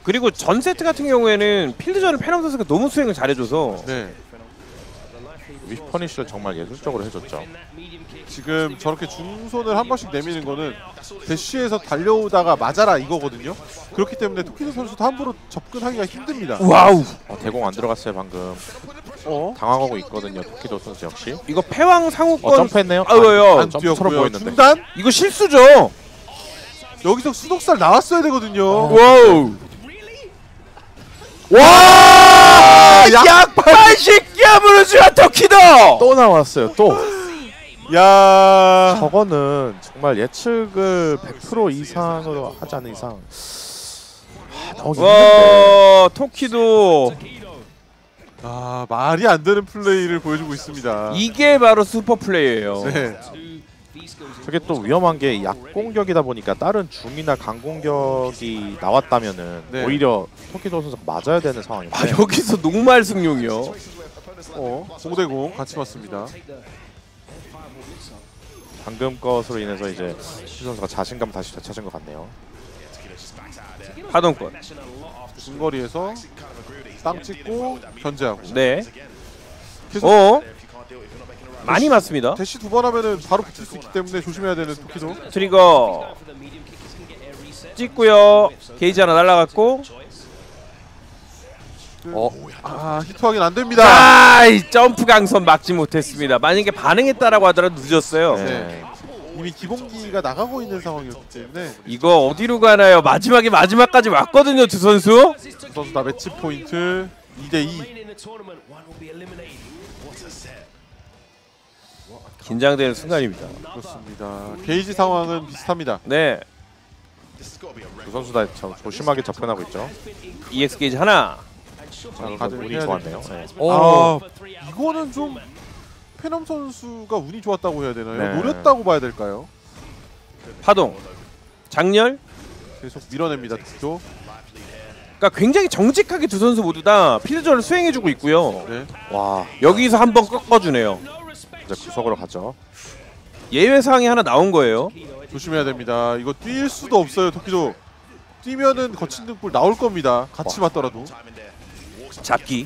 그리고 전 세트 같은 경우에는 필드전을 페놈 선수가 너무 수행을 잘해줘서 네. whiff punish를 정말 예술적으로 해줬죠. 지금 저렇게 중손을 한 번씩 내미는 거는 대쉬에서 달려오다가 맞아라 이거거든요. 그렇기 때문에 토키도 선수도 함부로 접근하기가 힘듭니다. 와우. 어, 대공 안 들어갔어요 방금. 어? 당황하고 있거든요 토키도 선수 역시. 이거 패왕상후권 어 점프했네요. 아유요. 안 점프처럼 뛰었고요. 보였는데. 중단? 이거 실수죠. 여기서 수독살 나왔어야 되거든요. 와우. 와! 야, 약발식 야무르주야 터키도. 또 나왔어요. 또 야. 저거는 정말 예측을 100% 이상으로 하지 않는 이상 하, 나오기 힘든데 와 토키도 아, 말이 안 되는 플레이를 보여주고 있습니다. 이게 바로 슈퍼 플레이예요. 네. 저게 또 위험한 게 약공격이다 보니까 다른 중이나 강공격이 나왔다면은 네. 오히려 토키도 선수가 맞아야 되는 상황인데 아 여기서 녹말 승용이요. 어, 공대공 같이 맞습니다. 방금 것으로 인해서 이제 시 선수가 자신감 다시 되찾은 것 같네요. 파동권. 중거리에서 땅 찍고 견제하고. 네. 계속 어? 많이 맞습니다. 대시 두 번 하면은 바로 붙을 수 있기 때문에 조심해야 되는 토키도. 트리거 찍고요. 게이지 하나 날라갔고. 어, 아 히트 확인 안 됩니다. 아, 이 점프 강손 막지 못했습니다. 만약에 반응했다라고 하더라도 늦었어요. 네. 이미 기본기가 나가고 있는 상황이었기 때문에 이거 어디로 가나요? 마지막에 마지막까지 왔거든요, 두 선수. 두 선수 다 매치 포인트 2대 2. in the tournament, one will be eliminated. 긴장되는 순간입니다. 그렇습니다. 게이지 상황은 비슷합니다. 네. 두 선수 다 저- 조심하게 접근하고 있죠. EX 게이지 하나. 자, 다들 운이 해야 좋았네요. 네. 아, 이거는 좀 페넘 선수가 운이 좋았다고 해야 되나요? 네. 노렸다고 봐야 될까요? 파동. 장렬. 계속 밀어냅니다. 토키도. 그러니까 굉장히 정직하게 두 선수 모두 다 필드전을 수행해주고 있고요. 네. 와 여기서 한번 꺾어주네요. 이제 구석으로 가죠. 예외 사항이 하나 나온 거예요. 조심해야 됩니다. 이거 뛸 수도 없어요. 토키도. 뛰면은 거친 등불 나올 겁니다. 같이 맞더라도. 잡기.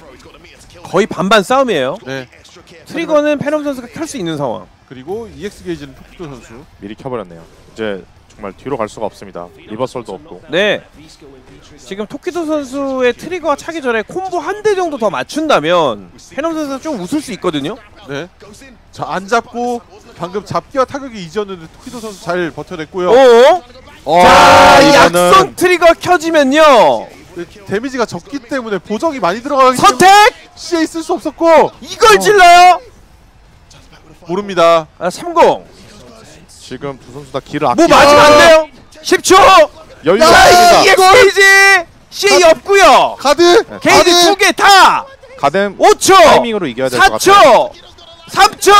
거의 반반 싸움이에요. 네. 트리거는 페넘 선수가 켤 수 있는 상황. 그리고 EX 게이지는 토키도 선수. 미리 켜버렸네요. 이제 정말 뒤로 갈 수가 없습니다. reversal도 없고. 네. 지금 토키도 선수의 트리거가 차기 전에 콤보 한 대 정도 더 맞춘다면 페놈 선수가 좀 웃을 수 있거든요. 네. 자, 안 잡고 방금 잡기와 타격이 이지였는데 토키도 선수 잘 버텨냈고요. 오. 자, 이거는- 약손 트리거 켜지면요. 네, 데미지가 적기 때문에 보정이 많이 들어가기 선택! 시에 있을 수 없었고 이걸 찔러요. 모릅니다. 아, 30. 지금 두 선수 다 기를 뭐 아끼고 맞으면 안 돼요. 10초. 여유가 자, 있습니다. EX 게이지. CA 없고요. 가드! 게이지 가드! 두개 다. 가뎀 5초. 타이밍으로 이겨야 될 것 같아요. 4초. 3초.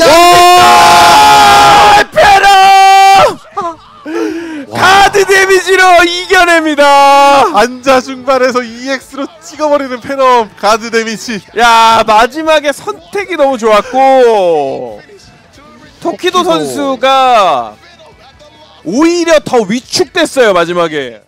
야! 페놈! 가드 데미지로 이겨냅니다. 앉아 중발에서 EX로 찍어버리는 페놈 가드 데미지. 야 마지막에 선택이 너무 좋았고 토키도 선수가 오히려 더 위축됐어요 마지막에